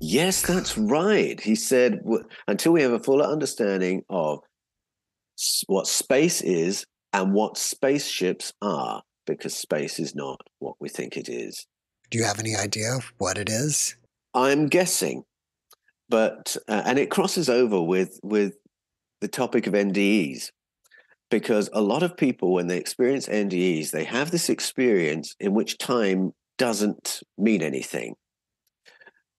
Yes, that's right. He said until we have a fuller understanding of what space is and what spaceships are, because space is not what we think it is. Do you have any idea of what it is? I'm guessing, but uh, and it crosses over with with the topic of NDEs because a lot of people when they experience NDEs they have this experience in which time doesn't mean anything.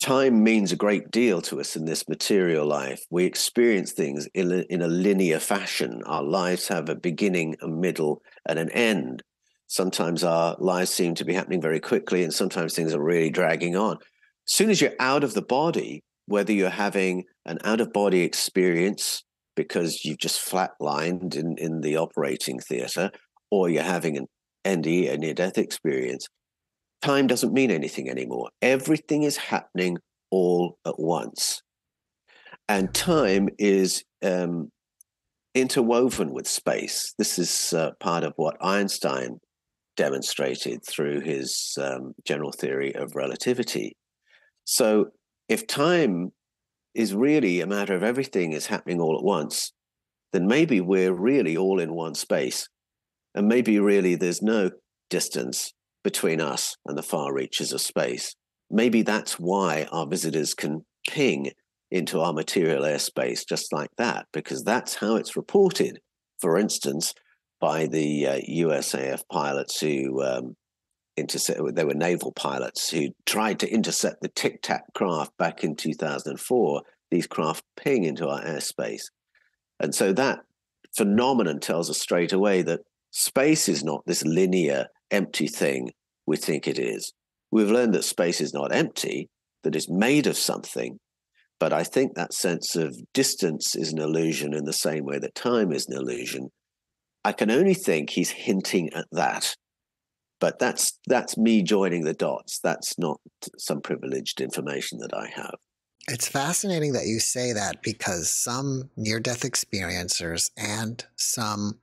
Time means a great deal to us in this material life. We experience things in a, in a linear fashion. Our lives have a beginning, a middle, and an end sometimes our lives seem to be happening very quickly and sometimes things are really dragging on as soon as you're out of the body whether you're having an out of body experience because you've just flatlined in, in the operating theater or you're having an NDE, a near death experience, time doesn't mean anything anymore. Everything is happening all at once. And time is um, interwoven with space. This is uh, part of what Einstein demonstrated through his um, general theory of relativity. So, if time is really a matter of everything is happening all at once, then maybe we're really all in one space. And maybe really there's no distance between us and the far reaches of space. Maybe that's why our visitors can ping into our material airspace just like that, because that's how it's reported. For instance, by the uh, USAF pilots who um, intercept, they were naval pilots who tried to intercept the Tic Tac craft back in 2004. These craft ping into our airspace. And so that phenomenon tells us straight away that space is not this linear, empty thing we think it is. We've learned that space is not empty, that it's made of something. But I think that sense of distance is an illusion in the same way that time is an illusion. I can only think he's hinting at that. But that's that's me joining the dots. That's not some privileged information that I have. It's fascinating that you say that because some near death experiencers and some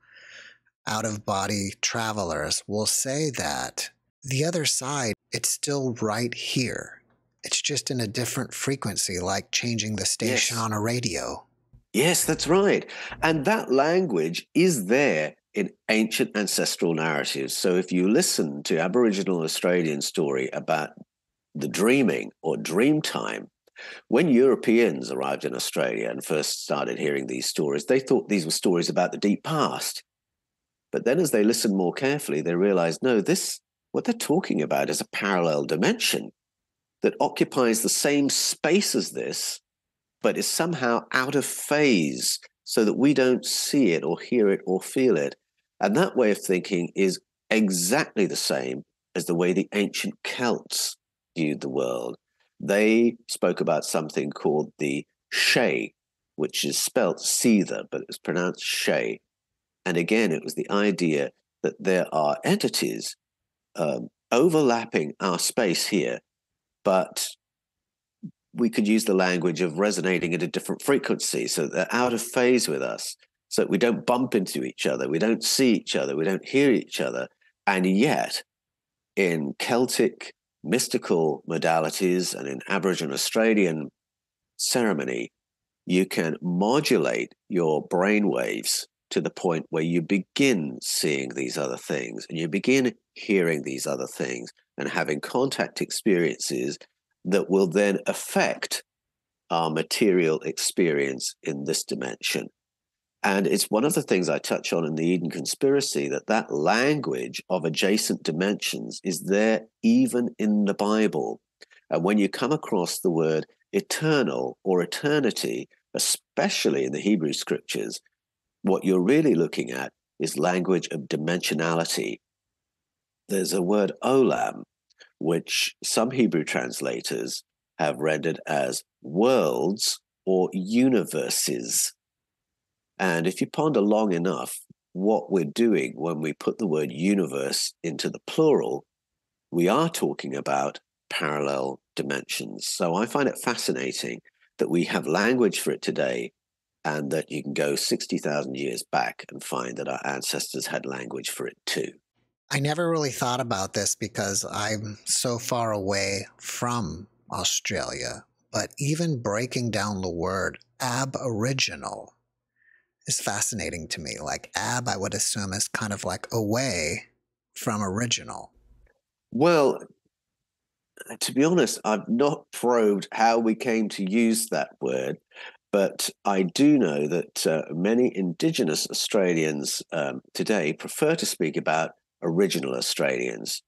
out of body travelers will say that the other side, it's still right here. It's just in a different frequency, like changing the station yes. on a radio. Yes, that's right. And that language is there in ancient ancestral narratives. So if you listen to Aboriginal Australian story about the dreaming or dream time, when Europeans arrived in Australia and first started hearing these stories, they thought these were stories about the deep past. But then as they listened more carefully, they realized no, this what they're talking about is a parallel dimension that occupies the same space as this, but is somehow out of phase so that we don't see it or hear it or feel it. And that way of thinking is exactly the same as the way the ancient Celts viewed the world. They spoke about something called the Shay, which is spelt Sidhe, but it's pronounced Shay. And again, it was the idea that there are entities um, overlapping our space here, but we could use the language of resonating at a different frequency so they're out of phase with us so we don't bump into each other we don't see each other we don't hear each other. And yet in celtic mystical modalities and in aboriginal australian ceremony you can modulate your brain waves to the point where you begin seeing these other things and you begin hearing these other things and having contact experiences that will then affect our material experience in this dimension. And it's one of the things I touch on in the Eden conspiracy that that language of adjacent dimensions is there even in the Bible. And when you come across the word eternal or eternity, especially in the Hebrew scriptures, what you're really looking at is language of dimensionality. There's a word olam, which some Hebrew translators have rendered as worlds or universes. And if you ponder long enough, what we're doing when we put the word universe into the plural, we are talking about parallel dimensions. So I find it fascinating that we have language for it today and that you can go 60,000 years back and find that our ancestors had language for it too. I never really thought about this because I'm so far away from Australia, but even breaking down the word aboriginal is fascinating to me. Like ab, I would assume is kind of like away from original. Well, to be honest, I've not probed how we came to use that word. But I do know that uh, many Indigenous Australians um, today prefer to speak about original Australians,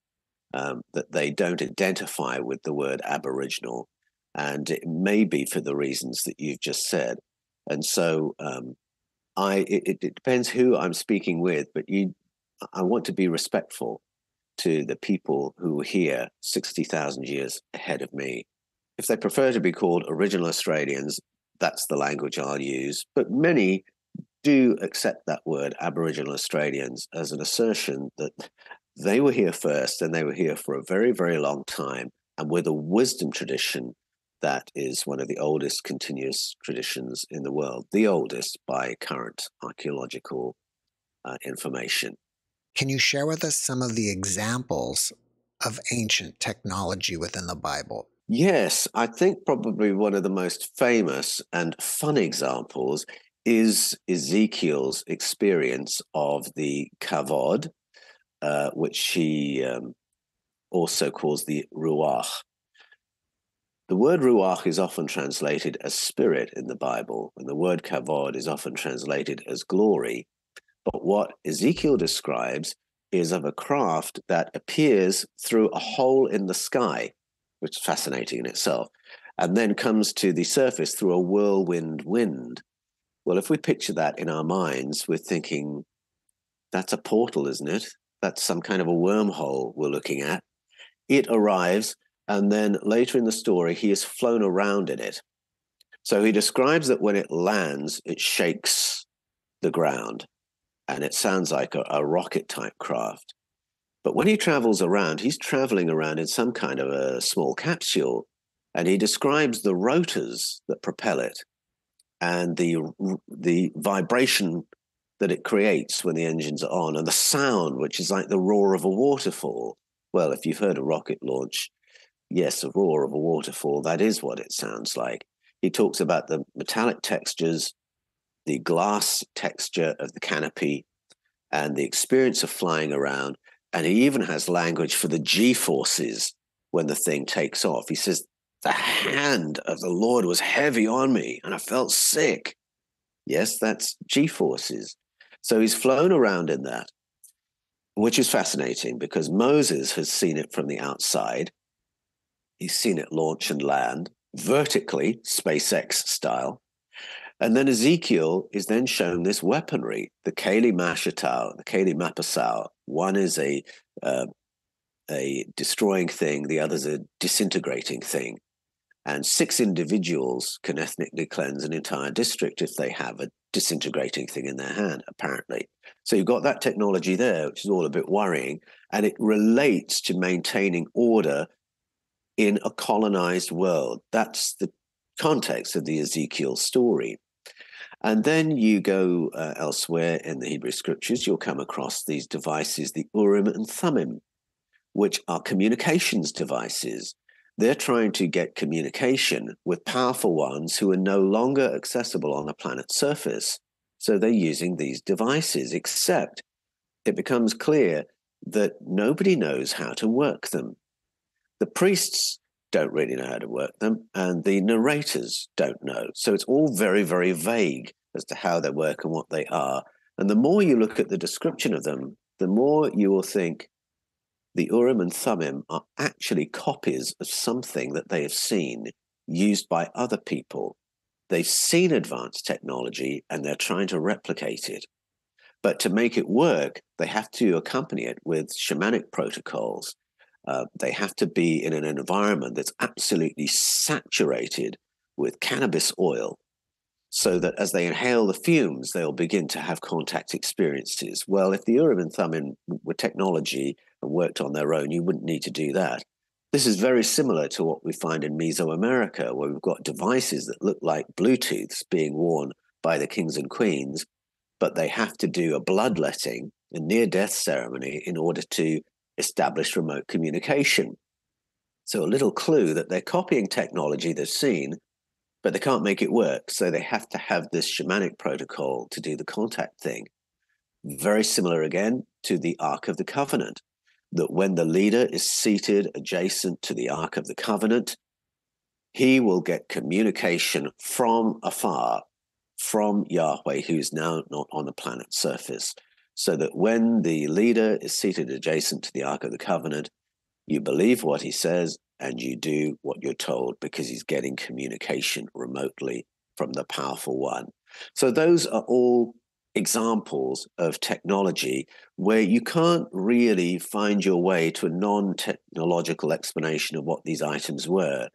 um, that they don't identify with the word Aboriginal. And it may be for the reasons that you've just said. And so um, I, it, it depends who I'm speaking with, but you, I want to be respectful to the people who were here 60,000 years ahead of me. If they prefer to be called original Australians, that's the language I'll use. But many do accept that word, Aboriginal Australians, as an assertion that they were here first and they were here for a very, very long time and with a wisdom tradition that is one of the oldest continuous traditions in the world, the oldest by current archaeological uh, information. Can you share with us some of the examples of ancient technology within the Bible? Yes, I think probably one of the most famous and fun examples is Ezekiel's experience of the kavod, uh, which he um, also calls the ruach. The word ruach is often translated as spirit in the Bible, and the word kavod is often translated as glory. But what Ezekiel describes is of a craft that appears through a hole in the sky which is fascinating in itself, and then comes to the surface through a whirlwind wind. Well, if we picture that in our minds, we're thinking, that's a portal, isn't it? That's some kind of a wormhole we're looking at. It arrives, and then later in the story, he is flown around in it. So he describes that when it lands, it shakes the ground and it sounds like a, a rocket type craft. But when he travels around, he's traveling around in some kind of a small capsule, and he describes the rotors that propel it and the the vibration that it creates when the engines are on, and the sound, which is like the roar of a waterfall. Well, if you've heard a rocket launch, yes, a roar of a waterfall, that is what it sounds like. He talks about the metallic textures, the glass texture of the canopy, and the experience of flying around and he even has language for the G forces when the thing takes off. He says, The hand of the Lord was heavy on me and I felt sick. Yes, that's G forces. So he's flown around in that, which is fascinating because Moses has seen it from the outside. He's seen it launch and land vertically, SpaceX style. And then Ezekiel is then shown this weaponry, the Kali Mashatau, the Kali Mapasau. One is a uh, a destroying thing, the other's a disintegrating thing. And six individuals can ethnically cleanse an entire district if they have a disintegrating thing in their hand, apparently. So you've got that technology there, which is all a bit worrying. And it relates to maintaining order in a colonized world. That's the context of the Ezekiel story. And then you go uh, elsewhere in the Hebrew scriptures, you'll come across these devices, the Urim and Thummim, which are communications devices. They're trying to get communication with powerful ones who are no longer accessible on the planet's surface. So they're using these devices, except it becomes clear that nobody knows how to work them. The priests don't really know how to work them, and the narrators don't know. So it's all very, very vague as to how they work and what they are. And the more you look at the description of them, the more you will think the Urim and Thummim are actually copies of something that they have seen used by other people. They've seen advanced technology and they're trying to replicate it. But to make it work, they have to accompany it with shamanic protocols uh, they have to be in an environment that's absolutely saturated with cannabis oil so that as they inhale the fumes, they'll begin to have contact experiences. Well, if the Urim and Thummim were technology and worked on their own, you wouldn't need to do that. This is very similar to what we find in Mesoamerica, where we've got devices that look like Bluetooths being worn by the kings and queens, but they have to do a bloodletting, a near death ceremony, in order to established remote communication. So, a little clue that they're copying technology they've seen, but they can't make it work. So, they have to have this shamanic protocol to do the contact thing. Very similar again to the Ark of the Covenant, that when the leader is seated adjacent to the Ark of the Covenant, he will get communication from afar from Yahweh, who's now not on the planet's surface so that when the leader is seated adjacent to the Ark of the Covenant, you believe what he says and you do what you're told because he's getting communication remotely from the powerful one. So, those are all examples of technology where you can't really find your way to a non technological explanation of what these items were.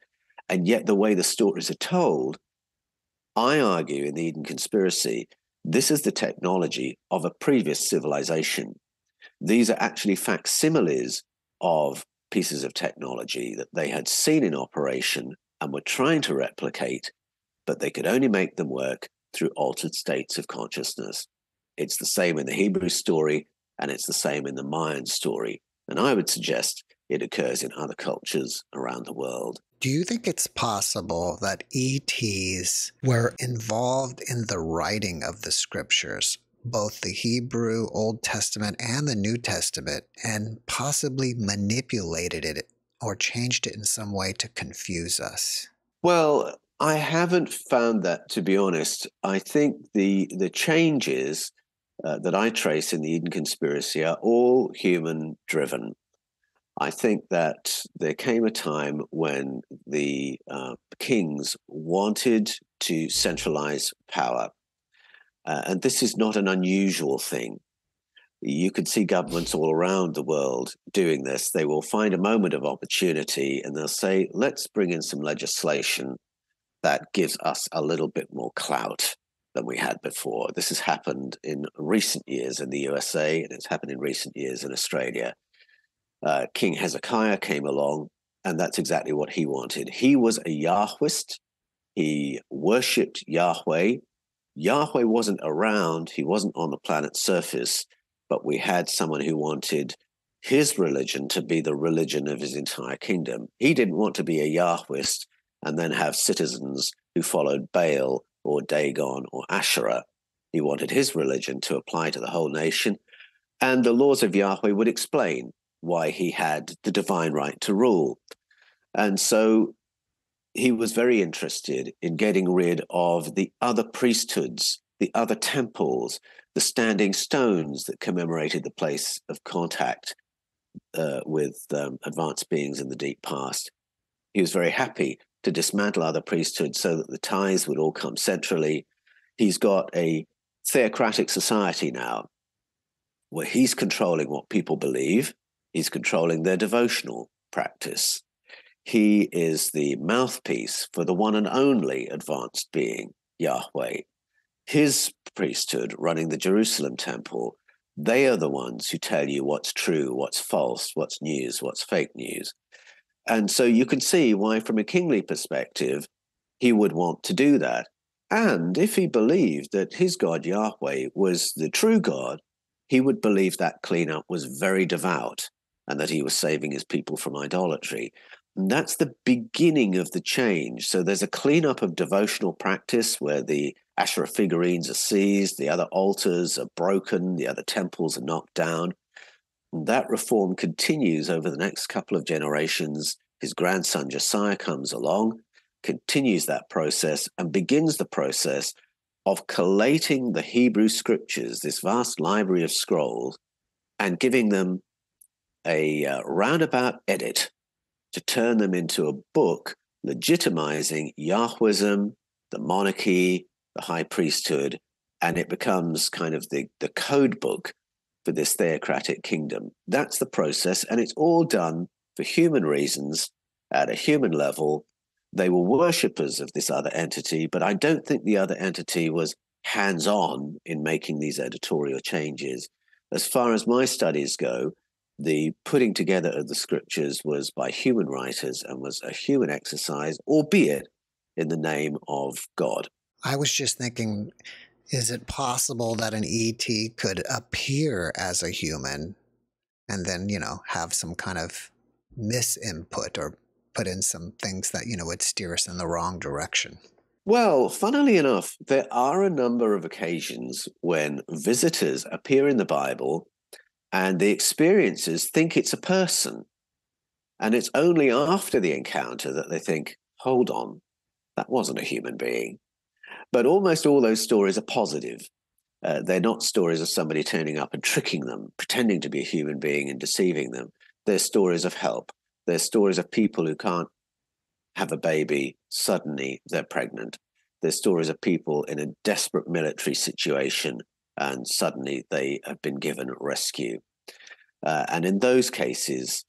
And yet, the way the stories are told, I argue in the Eden Conspiracy, this is the technology of a previous civilization. These are actually facsimiles of pieces of technology that they had seen in operation and were trying to replicate, but they could only make them work through altered states of consciousness. It's the same in the Hebrew story, and it's the same in the Mayan story. And I would suggest it occurs in other cultures around the world. Do you think it's possible that ETs were involved in the writing of the scriptures, both the Hebrew Old Testament and the New Testament, and possibly manipulated it or changed it in some way to confuse us? Well, I haven't found that to be honest. I think the the changes uh, that I trace in the Eden conspiracy are all human driven. I think that there came a time when the uh, kings wanted to centralize power. Uh, and this is not an unusual thing. You can see governments all around the world doing this. They will find a moment of opportunity and they'll say, let's bring in some legislation that gives us a little bit more clout than we had before. This has happened in recent years in the USA and it's happened in recent years in Australia uh, King Hezekiah came along, and that's exactly what he wanted. He was a Yahwist. He worshipped Yahweh. Yahweh wasn't around, he wasn't on the planet's surface, but we had someone who wanted his religion to be the religion of his entire kingdom. He didn't want to be a Yahwist and then have citizens who followed Baal or Dagon or Asherah. He wanted his religion to apply to the whole nation. And the laws of Yahweh would explain why he had the divine right to rule. And so he was very interested in getting rid of the other priesthoods, the other temples, the standing stones that commemorated the place of contact uh, with um, advanced beings in the deep past. He was very happy to dismantle other priesthoods so that the tithes would all come centrally. He's got a theocratic society now where he's controlling what people believe He's controlling their devotional practice. He is the mouthpiece for the one and only advanced being, Yahweh. His priesthood running the Jerusalem temple, they are the ones who tell you what's true, what's false, what's news, what's fake news. And so you can see why, from a kingly perspective, he would want to do that. And if he believed that his God Yahweh was the true God, he would believe that cleanup was very devout and that he was saving his people from idolatry. And that's the beginning of the change. So there's a cleanup of devotional practice where the Asherah figurines are seized, the other altars are broken, the other temples are knocked down. And that reform continues over the next couple of generations. His grandson Josiah comes along, continues that process, and begins the process of collating the Hebrew scriptures, this vast library of scrolls, and giving them a uh, roundabout edit to turn them into a book legitimizing Yahwism, the monarchy, the high priesthood, and it becomes kind of the, the code book for this theocratic kingdom. That's the process, and it's all done for human reasons at a human level. They were worshippers of this other entity, but I don't think the other entity was hands on in making these editorial changes. As far as my studies go, the putting together of the scriptures was by human writers and was a human exercise, albeit in the name of God. I was just thinking, is it possible that an ET could appear as a human and then, you know, have some kind of misinput or put in some things that, you know, would steer us in the wrong direction? Well, funnily enough, there are a number of occasions when visitors appear in the Bible and the experiencers think it's a person. And it's only after the encounter that they think, hold on, that wasn't a human being. But almost all those stories are positive. Uh, they're not stories of somebody turning up and tricking them, pretending to be a human being and deceiving them. They're stories of help. They're stories of people who can't have a baby, suddenly they're pregnant. They're stories of people in a desperate military situation and suddenly they have been given rescue. Uh, and in those cases,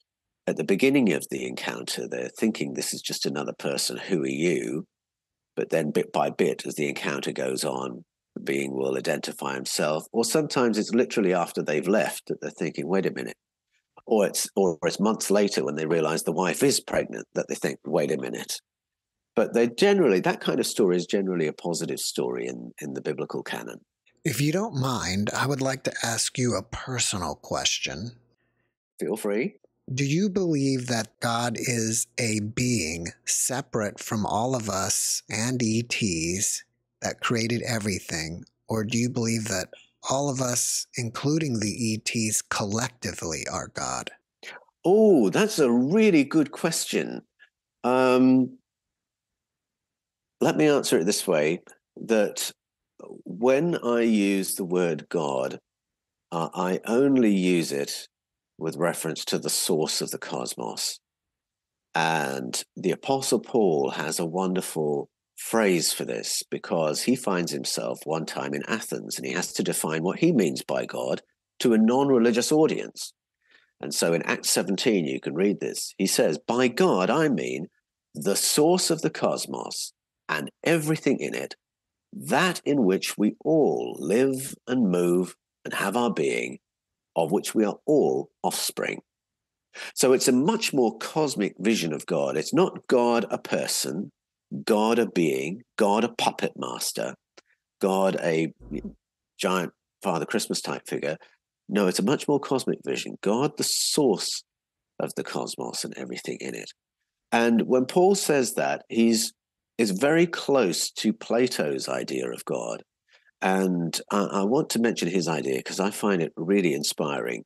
at the beginning of the encounter, they're thinking this is just another person. Who are you? But then, bit by bit, as the encounter goes on, the being will identify himself. Or sometimes it's literally after they've left that they're thinking, wait a minute. Or it's or it's months later when they realize the wife is pregnant that they think, wait a minute. But they generally that kind of story is generally a positive story in, in the biblical canon. If you don't mind, I would like to ask you a personal question. Feel free. do you believe that God is a being separate from all of us and ETs that created everything? Or do you believe that all of us, including the ETs collectively, are God? Oh, that's a really good question. Um, let me answer it this way that when I use the word God, uh, I only use it with reference to the source of the cosmos. And the Apostle Paul has a wonderful phrase for this because he finds himself one time in Athens and he has to define what he means by God to a non religious audience. And so in Acts 17, you can read this. He says, By God, I mean the source of the cosmos and everything in it, that in which we all live and move and have our being, of which we are all offspring. So it's a much more cosmic vision of God. It's not God a person, God a being, God a puppet master, God a giant Father Christmas type figure. No, it's a much more cosmic vision. God, the source of the cosmos and everything in it. And when Paul says that, he's is very close to Plato's idea of God. And I, want to mention his idea because I find it really inspiring.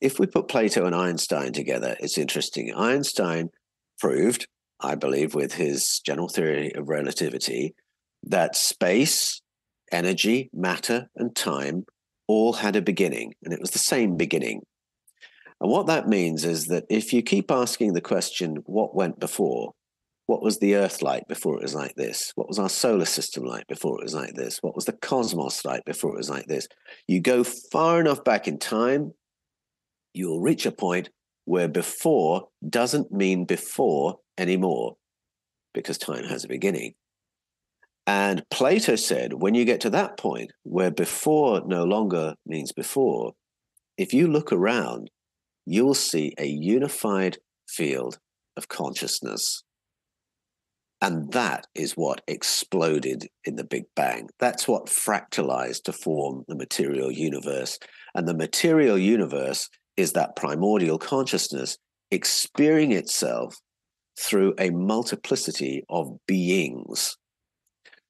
If we put Plato and Einstein together, it's interesting. Einstein proved, I believe, with his general theory of relativity, that space, energy, matter, and time all had a beginning, and it was the same beginning. And what that means is that if you keep asking the question, what went before, what was the Earth like before it was like this? What was our solar system like before it was like this? What was the cosmos like before it was like this? You go far enough back in time, you'll reach a point where before doesn't mean before anymore because time has a beginning. And Plato said, when you get to that point where before no longer means before, if you look around, you'll see a unified field of consciousness. And that is what exploded in the Big Bang. That's what fractalized to form the material universe. And the material universe is that primordial consciousness experiencing itself through a multiplicity of beings.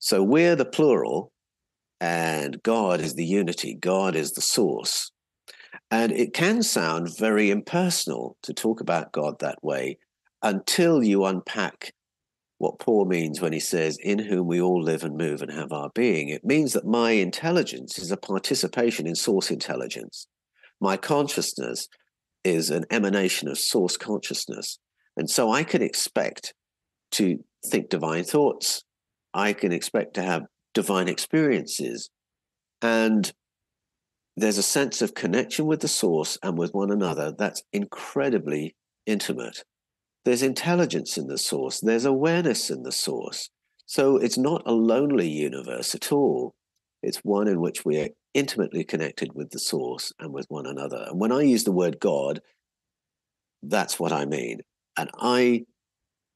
So we're the plural, and God is the unity, God is the source. And it can sound very impersonal to talk about God that way until you unpack what Paul means when he says, In whom we all live and move and have our being. It means that my intelligence is a participation in source intelligence. My consciousness is an emanation of source consciousness. And so I can expect to think divine thoughts. I can expect to have divine experiences. And there's a sense of connection with the source and with one another that's incredibly intimate. There's intelligence in the source, there's awareness in the source. So it's not a lonely universe at all. It's one in which we are intimately connected with the source and with one another. And when I use the word God, that's what I mean. And I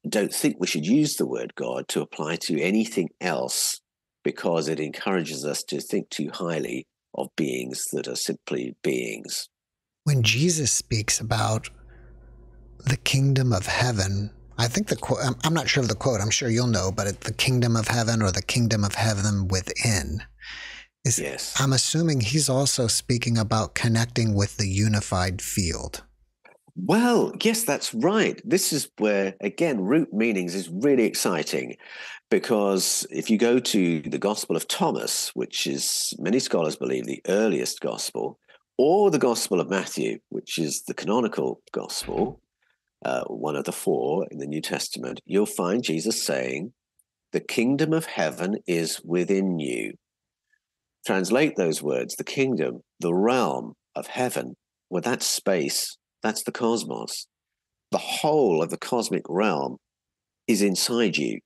don't think we should use the word God to apply to anything else because it encourages us to think too highly of beings that are simply beings. When Jesus speaks about the kingdom of heaven. I think the quote, I'm not sure of the quote, I'm sure you'll know, but it, the kingdom of heaven or the kingdom of heaven within. Is, yes. I'm assuming he's also speaking about connecting with the unified field. Well, yes, that's right. This is where, again, root meanings is really exciting because if you go to the Gospel of Thomas, which is many scholars believe the earliest gospel, or the Gospel of Matthew, which is the canonical gospel, uh, one of the four in the New Testament, you'll find Jesus saying, The kingdom of heaven is within you. Translate those words the kingdom, the realm of heaven. Well, that's space, that's the cosmos. The whole of the cosmic realm is inside you.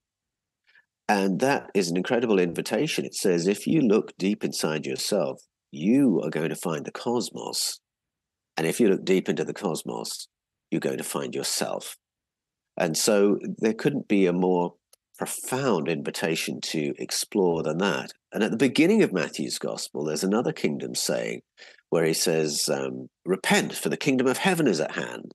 And that is an incredible invitation. It says, if you look deep inside yourself, you are going to find the cosmos. And if you look deep into the cosmos, you're going to find yourself. And so there couldn't be a more profound invitation to explore than that. And at the beginning of Matthew's gospel, there's another kingdom saying where he says, um, Repent, for the kingdom of heaven is at hand.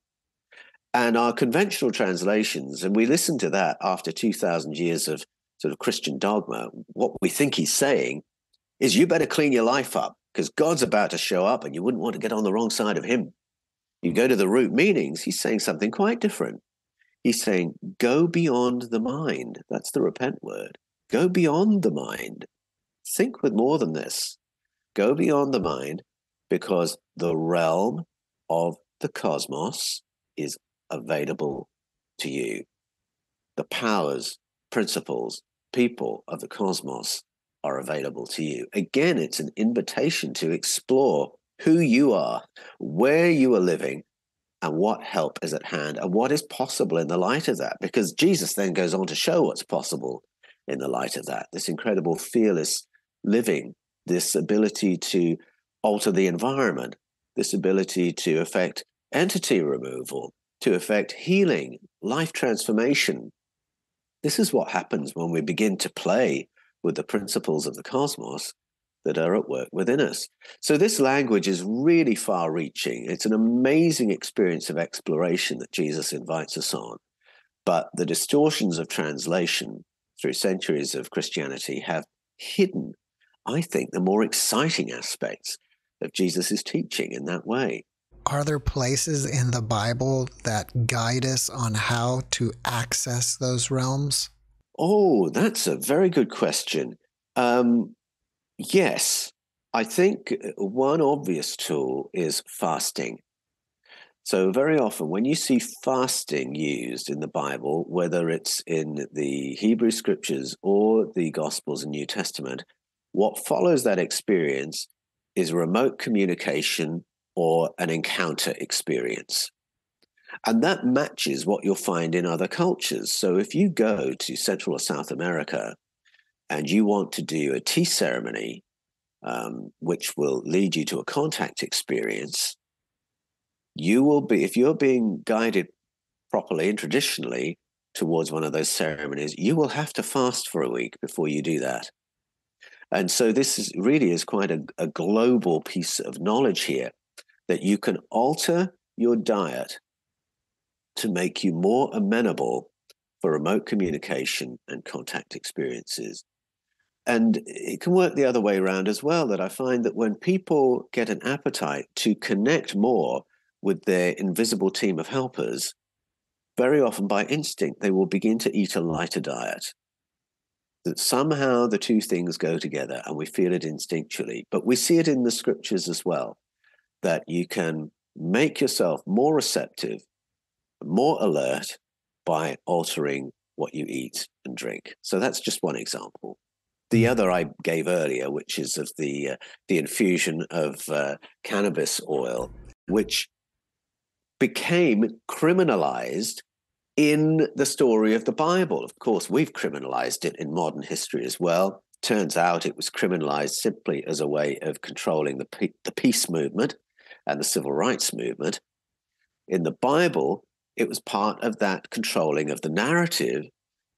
And our conventional translations, and we listen to that after 2,000 years of sort of Christian dogma, what we think he's saying is you better clean your life up because God's about to show up and you wouldn't want to get on the wrong side of him. You go to the root meanings, he's saying something quite different. He's saying, go beyond the mind. That's the repent word. Go beyond the mind. Think with more than this. Go beyond the mind because the realm of the cosmos is available to you. The powers, principles, people of the cosmos are available to you. Again, it's an invitation to explore who you are, where you are living, and what help is at hand, and what is possible in the light of that. Because Jesus then goes on to show what's possible in the light of that this incredible, fearless living, this ability to alter the environment, this ability to affect entity removal, to affect healing, life transformation. This is what happens when we begin to play with the principles of the cosmos that are at work within us. So, this language is really far reaching. It's an amazing experience of exploration that Jesus invites us on. But the distortions of translation through centuries of Christianity have hidden, I think, the more exciting aspects of Jesus' teaching in that way. Are there places in the Bible that guide us on how to access those realms? Oh, that's a very good question. Um, yes, I think uh, one obvious tool is fasting. So, very often when you see fasting used in the Bible, whether it's in the Hebrew scriptures or the Gospels and New Testament, what follows that experience is remote communication or an encounter experience. And that matches what you'll find in other cultures. So if you go to Central or South America and you want to do a tea ceremony, um, which will lead you to a contact experience, you will be, if you're being guided properly and traditionally towards one of those ceremonies, you will have to fast for a week before you do that. And so this is, really is quite a, a global piece of knowledge here that you can alter your diet to make you more amenable for remote communication and contact experiences. And it can work the other way around as well. That I find that when people get an appetite to connect more with their invisible team of helpers, very often by instinct, they will begin to eat a lighter diet. That somehow the two things go together and we feel it instinctually. But we see it in the scriptures as well that you can make yourself more receptive, more alert by altering what you eat and drink. So that's just one example. The other I gave earlier, which is of the uh, the infusion of uh, cannabis oil, which became criminalized in the story of the Bible. Of course, we've criminalized it in modern history as well. Turns out it was criminalized simply as a way of controlling the, the peace movement and the civil rights movement. In the Bible, it was part of that controlling of the narrative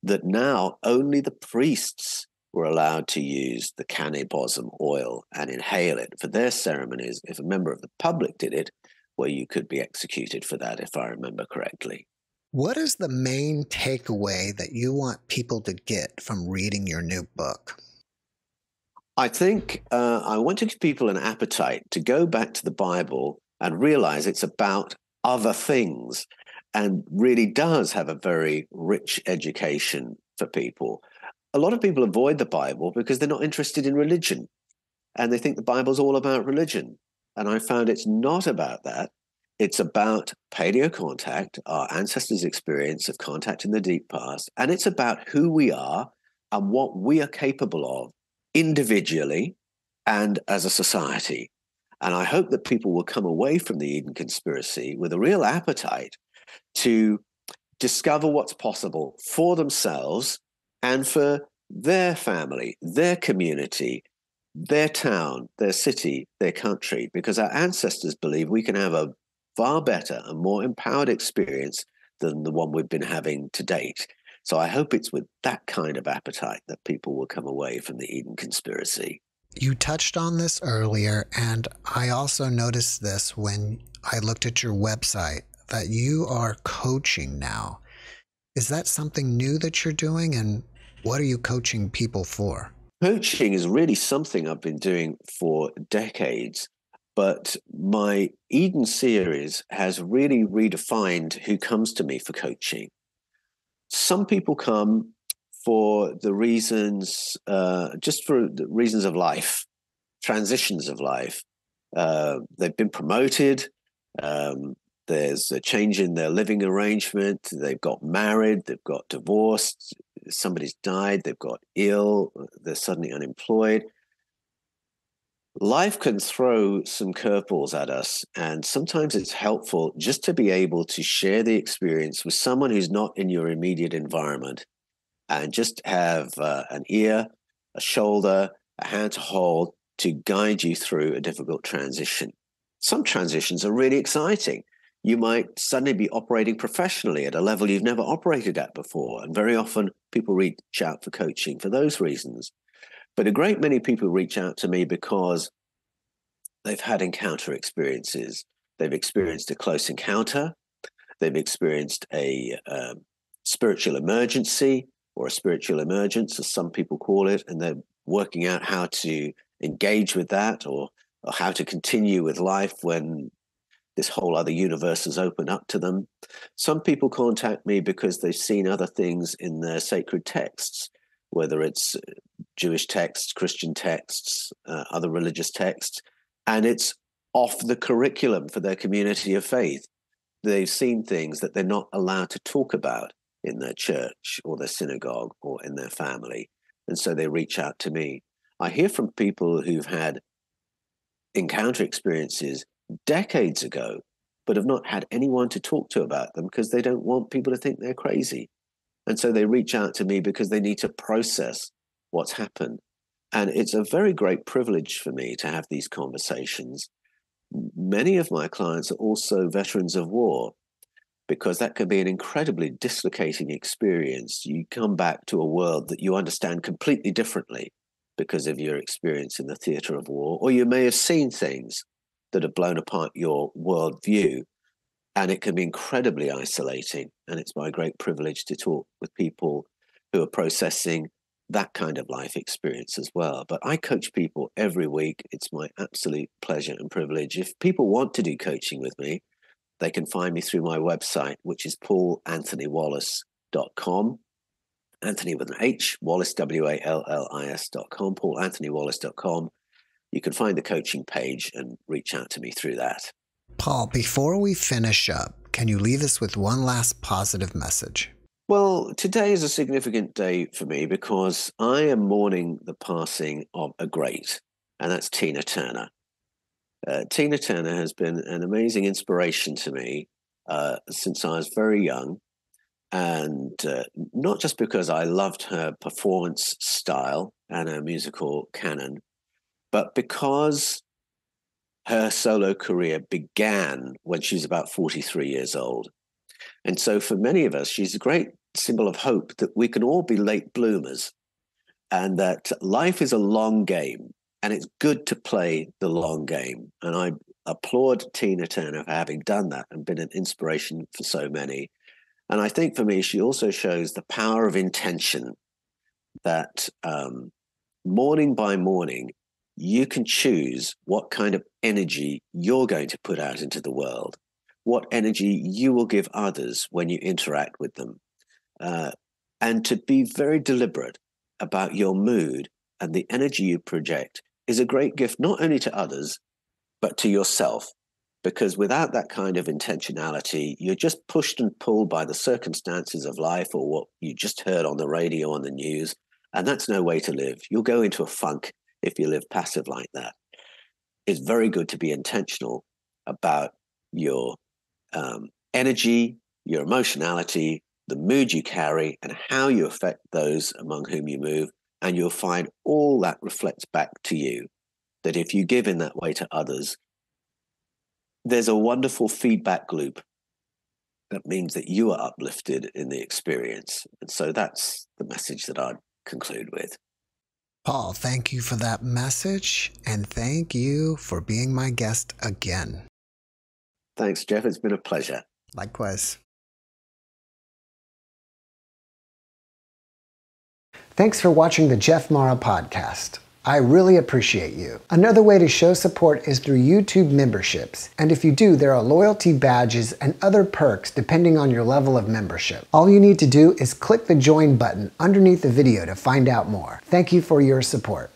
that now only the priests were allowed to use the cannabis oil and inhale it for their ceremonies. If a member of the public did it, well, you could be executed for that, if I remember correctly. What is the main takeaway that you want people to get from reading your new book? I think uh, I want to give people an appetite to go back to the Bible and realize it's about other things and really does have a very rich education for people. A lot of people avoid the Bible because they're not interested in religion and they think the Bible's all about religion. And I found it's not about that. It's about paleo contact, our ancestors' experience of contact in the deep past, and it's about who we are and what we are capable of individually and as a society. And I hope that people will come away from the Eden conspiracy with a real appetite to discover what's possible for themselves and for their family, their community, their town, their city, their country, because our ancestors believe we can have a far better and more empowered experience than the one we've been having to date. So I hope it's with that kind of appetite that people will come away from the Eden conspiracy. You touched on this earlier, and I also noticed this when I looked at your website. that you are coaching now. Is that something new that you're doing? And what are you coaching people for? Coaching is really something I've been doing for decades. But my Eden series has really redefined who comes to me for coaching. Some people come for the reasons, uh, just for the reasons of life, transitions of life. Uh, they've been promoted. Um, there's a change in their living arrangement. They've got married. They've got divorced. Somebody's died. They've got ill. They're suddenly unemployed life can throw some curveballs at us. And sometimes it's helpful just to be able to share the experience with someone who's not in your immediate environment and just have uh, an ear, a shoulder, a hand to hold to guide you through a difficult transition. Some transitions are really exciting. You might suddenly be operating professionally at a level you've never operated at before. And very often people reach out for coaching for those reasons. But a great many people reach out to me because they've had encounter experiences. They've experienced a close encounter. They've experienced a um, spiritual emergency or a spiritual emergence, as some people call it, and they're working out how to engage with that or, or how to continue with life when this whole other universe has opened up to them. Some people contact me because they've seen other things in their sacred texts whether it's uh, Jewish texts, Christian texts, uh, other religious texts, and it's off the curriculum for their community of faith. They've seen things that they're not allowed to talk about in their church or their synagogue or in their family. And so they reach out to me. I hear from people who've had encounter experiences decades ago, but have not had anyone to talk to about them because they don't want people to think they're crazy. And so they reach out to me because they need to process what's happened. And it's a very great privilege for me to have these conversations. Many of my clients are also veterans of war because that can be an incredibly dislocating experience. You come back to a world that you understand completely differently because of your experience in the theater of war, or you may have seen things that have blown apart your worldview and it can be incredibly isolating. And it's my great privilege to talk with people who are processing that kind of life experience as well. But I coach people every week. It's my absolute pleasure and privilege. If people want to do coaching with me, they can find me through my website, which is paulanthonywallis.com. Anthony with an H, Wallis, W A L L I S.com, paulanthonywallis.com. You can find the coaching page and reach out to me through that. Paul, before we finish up, can you leave us with one last positive message? Well, today is a significant day for me because I am mourning the passing of a great, and that's Tina Turner. Uh, Tina Turner has been an amazing inspiration to me uh, since I was very young. And uh, not just because I loved her performance style and her musical canon, but because her solo career began when she was about 43 years old. And so, for many of us, she's a great symbol of hope that we can all be late bloomers and that life is a long game and it's good to play the long game. And I applaud Tina Turner for having done that and been an inspiration for so many. And I think for me, she also shows the power of intention that um, morning by morning, you can choose what kind of energy you're going to put out into the world, what energy you will give others when you interact with them, uh, and to be very deliberate about your mood and the energy you project is a great gift not only to others, but to yourself. Because without that kind of intentionality, you're just pushed and pulled by the circumstances of life or what you just heard on the radio, on the news. And that's no way to live. You'll go into a funk if you live passive like that. It's very good to be intentional about your um, energy, your emotionality, the mood you carry, and how you affect those among whom you move. And you'll find all that reflects back to you. That if you give in that way to others, there's a wonderful feedback loop that means that you are uplifted in the experience. And so that's the message that I'd conclude with. Paul, thank you for that message and thank you for being my guest again. Thanks, Jeff. It's been a pleasure. Likewise. Thanks for watching the Jeff Mara podcast. I really appreciate you. Another way to show support is through YouTube memberships. And if you do, there are loyalty badges and other perks depending on your level of membership. All you need to do is click the join button underneath the video to find out more. Thank you for your support.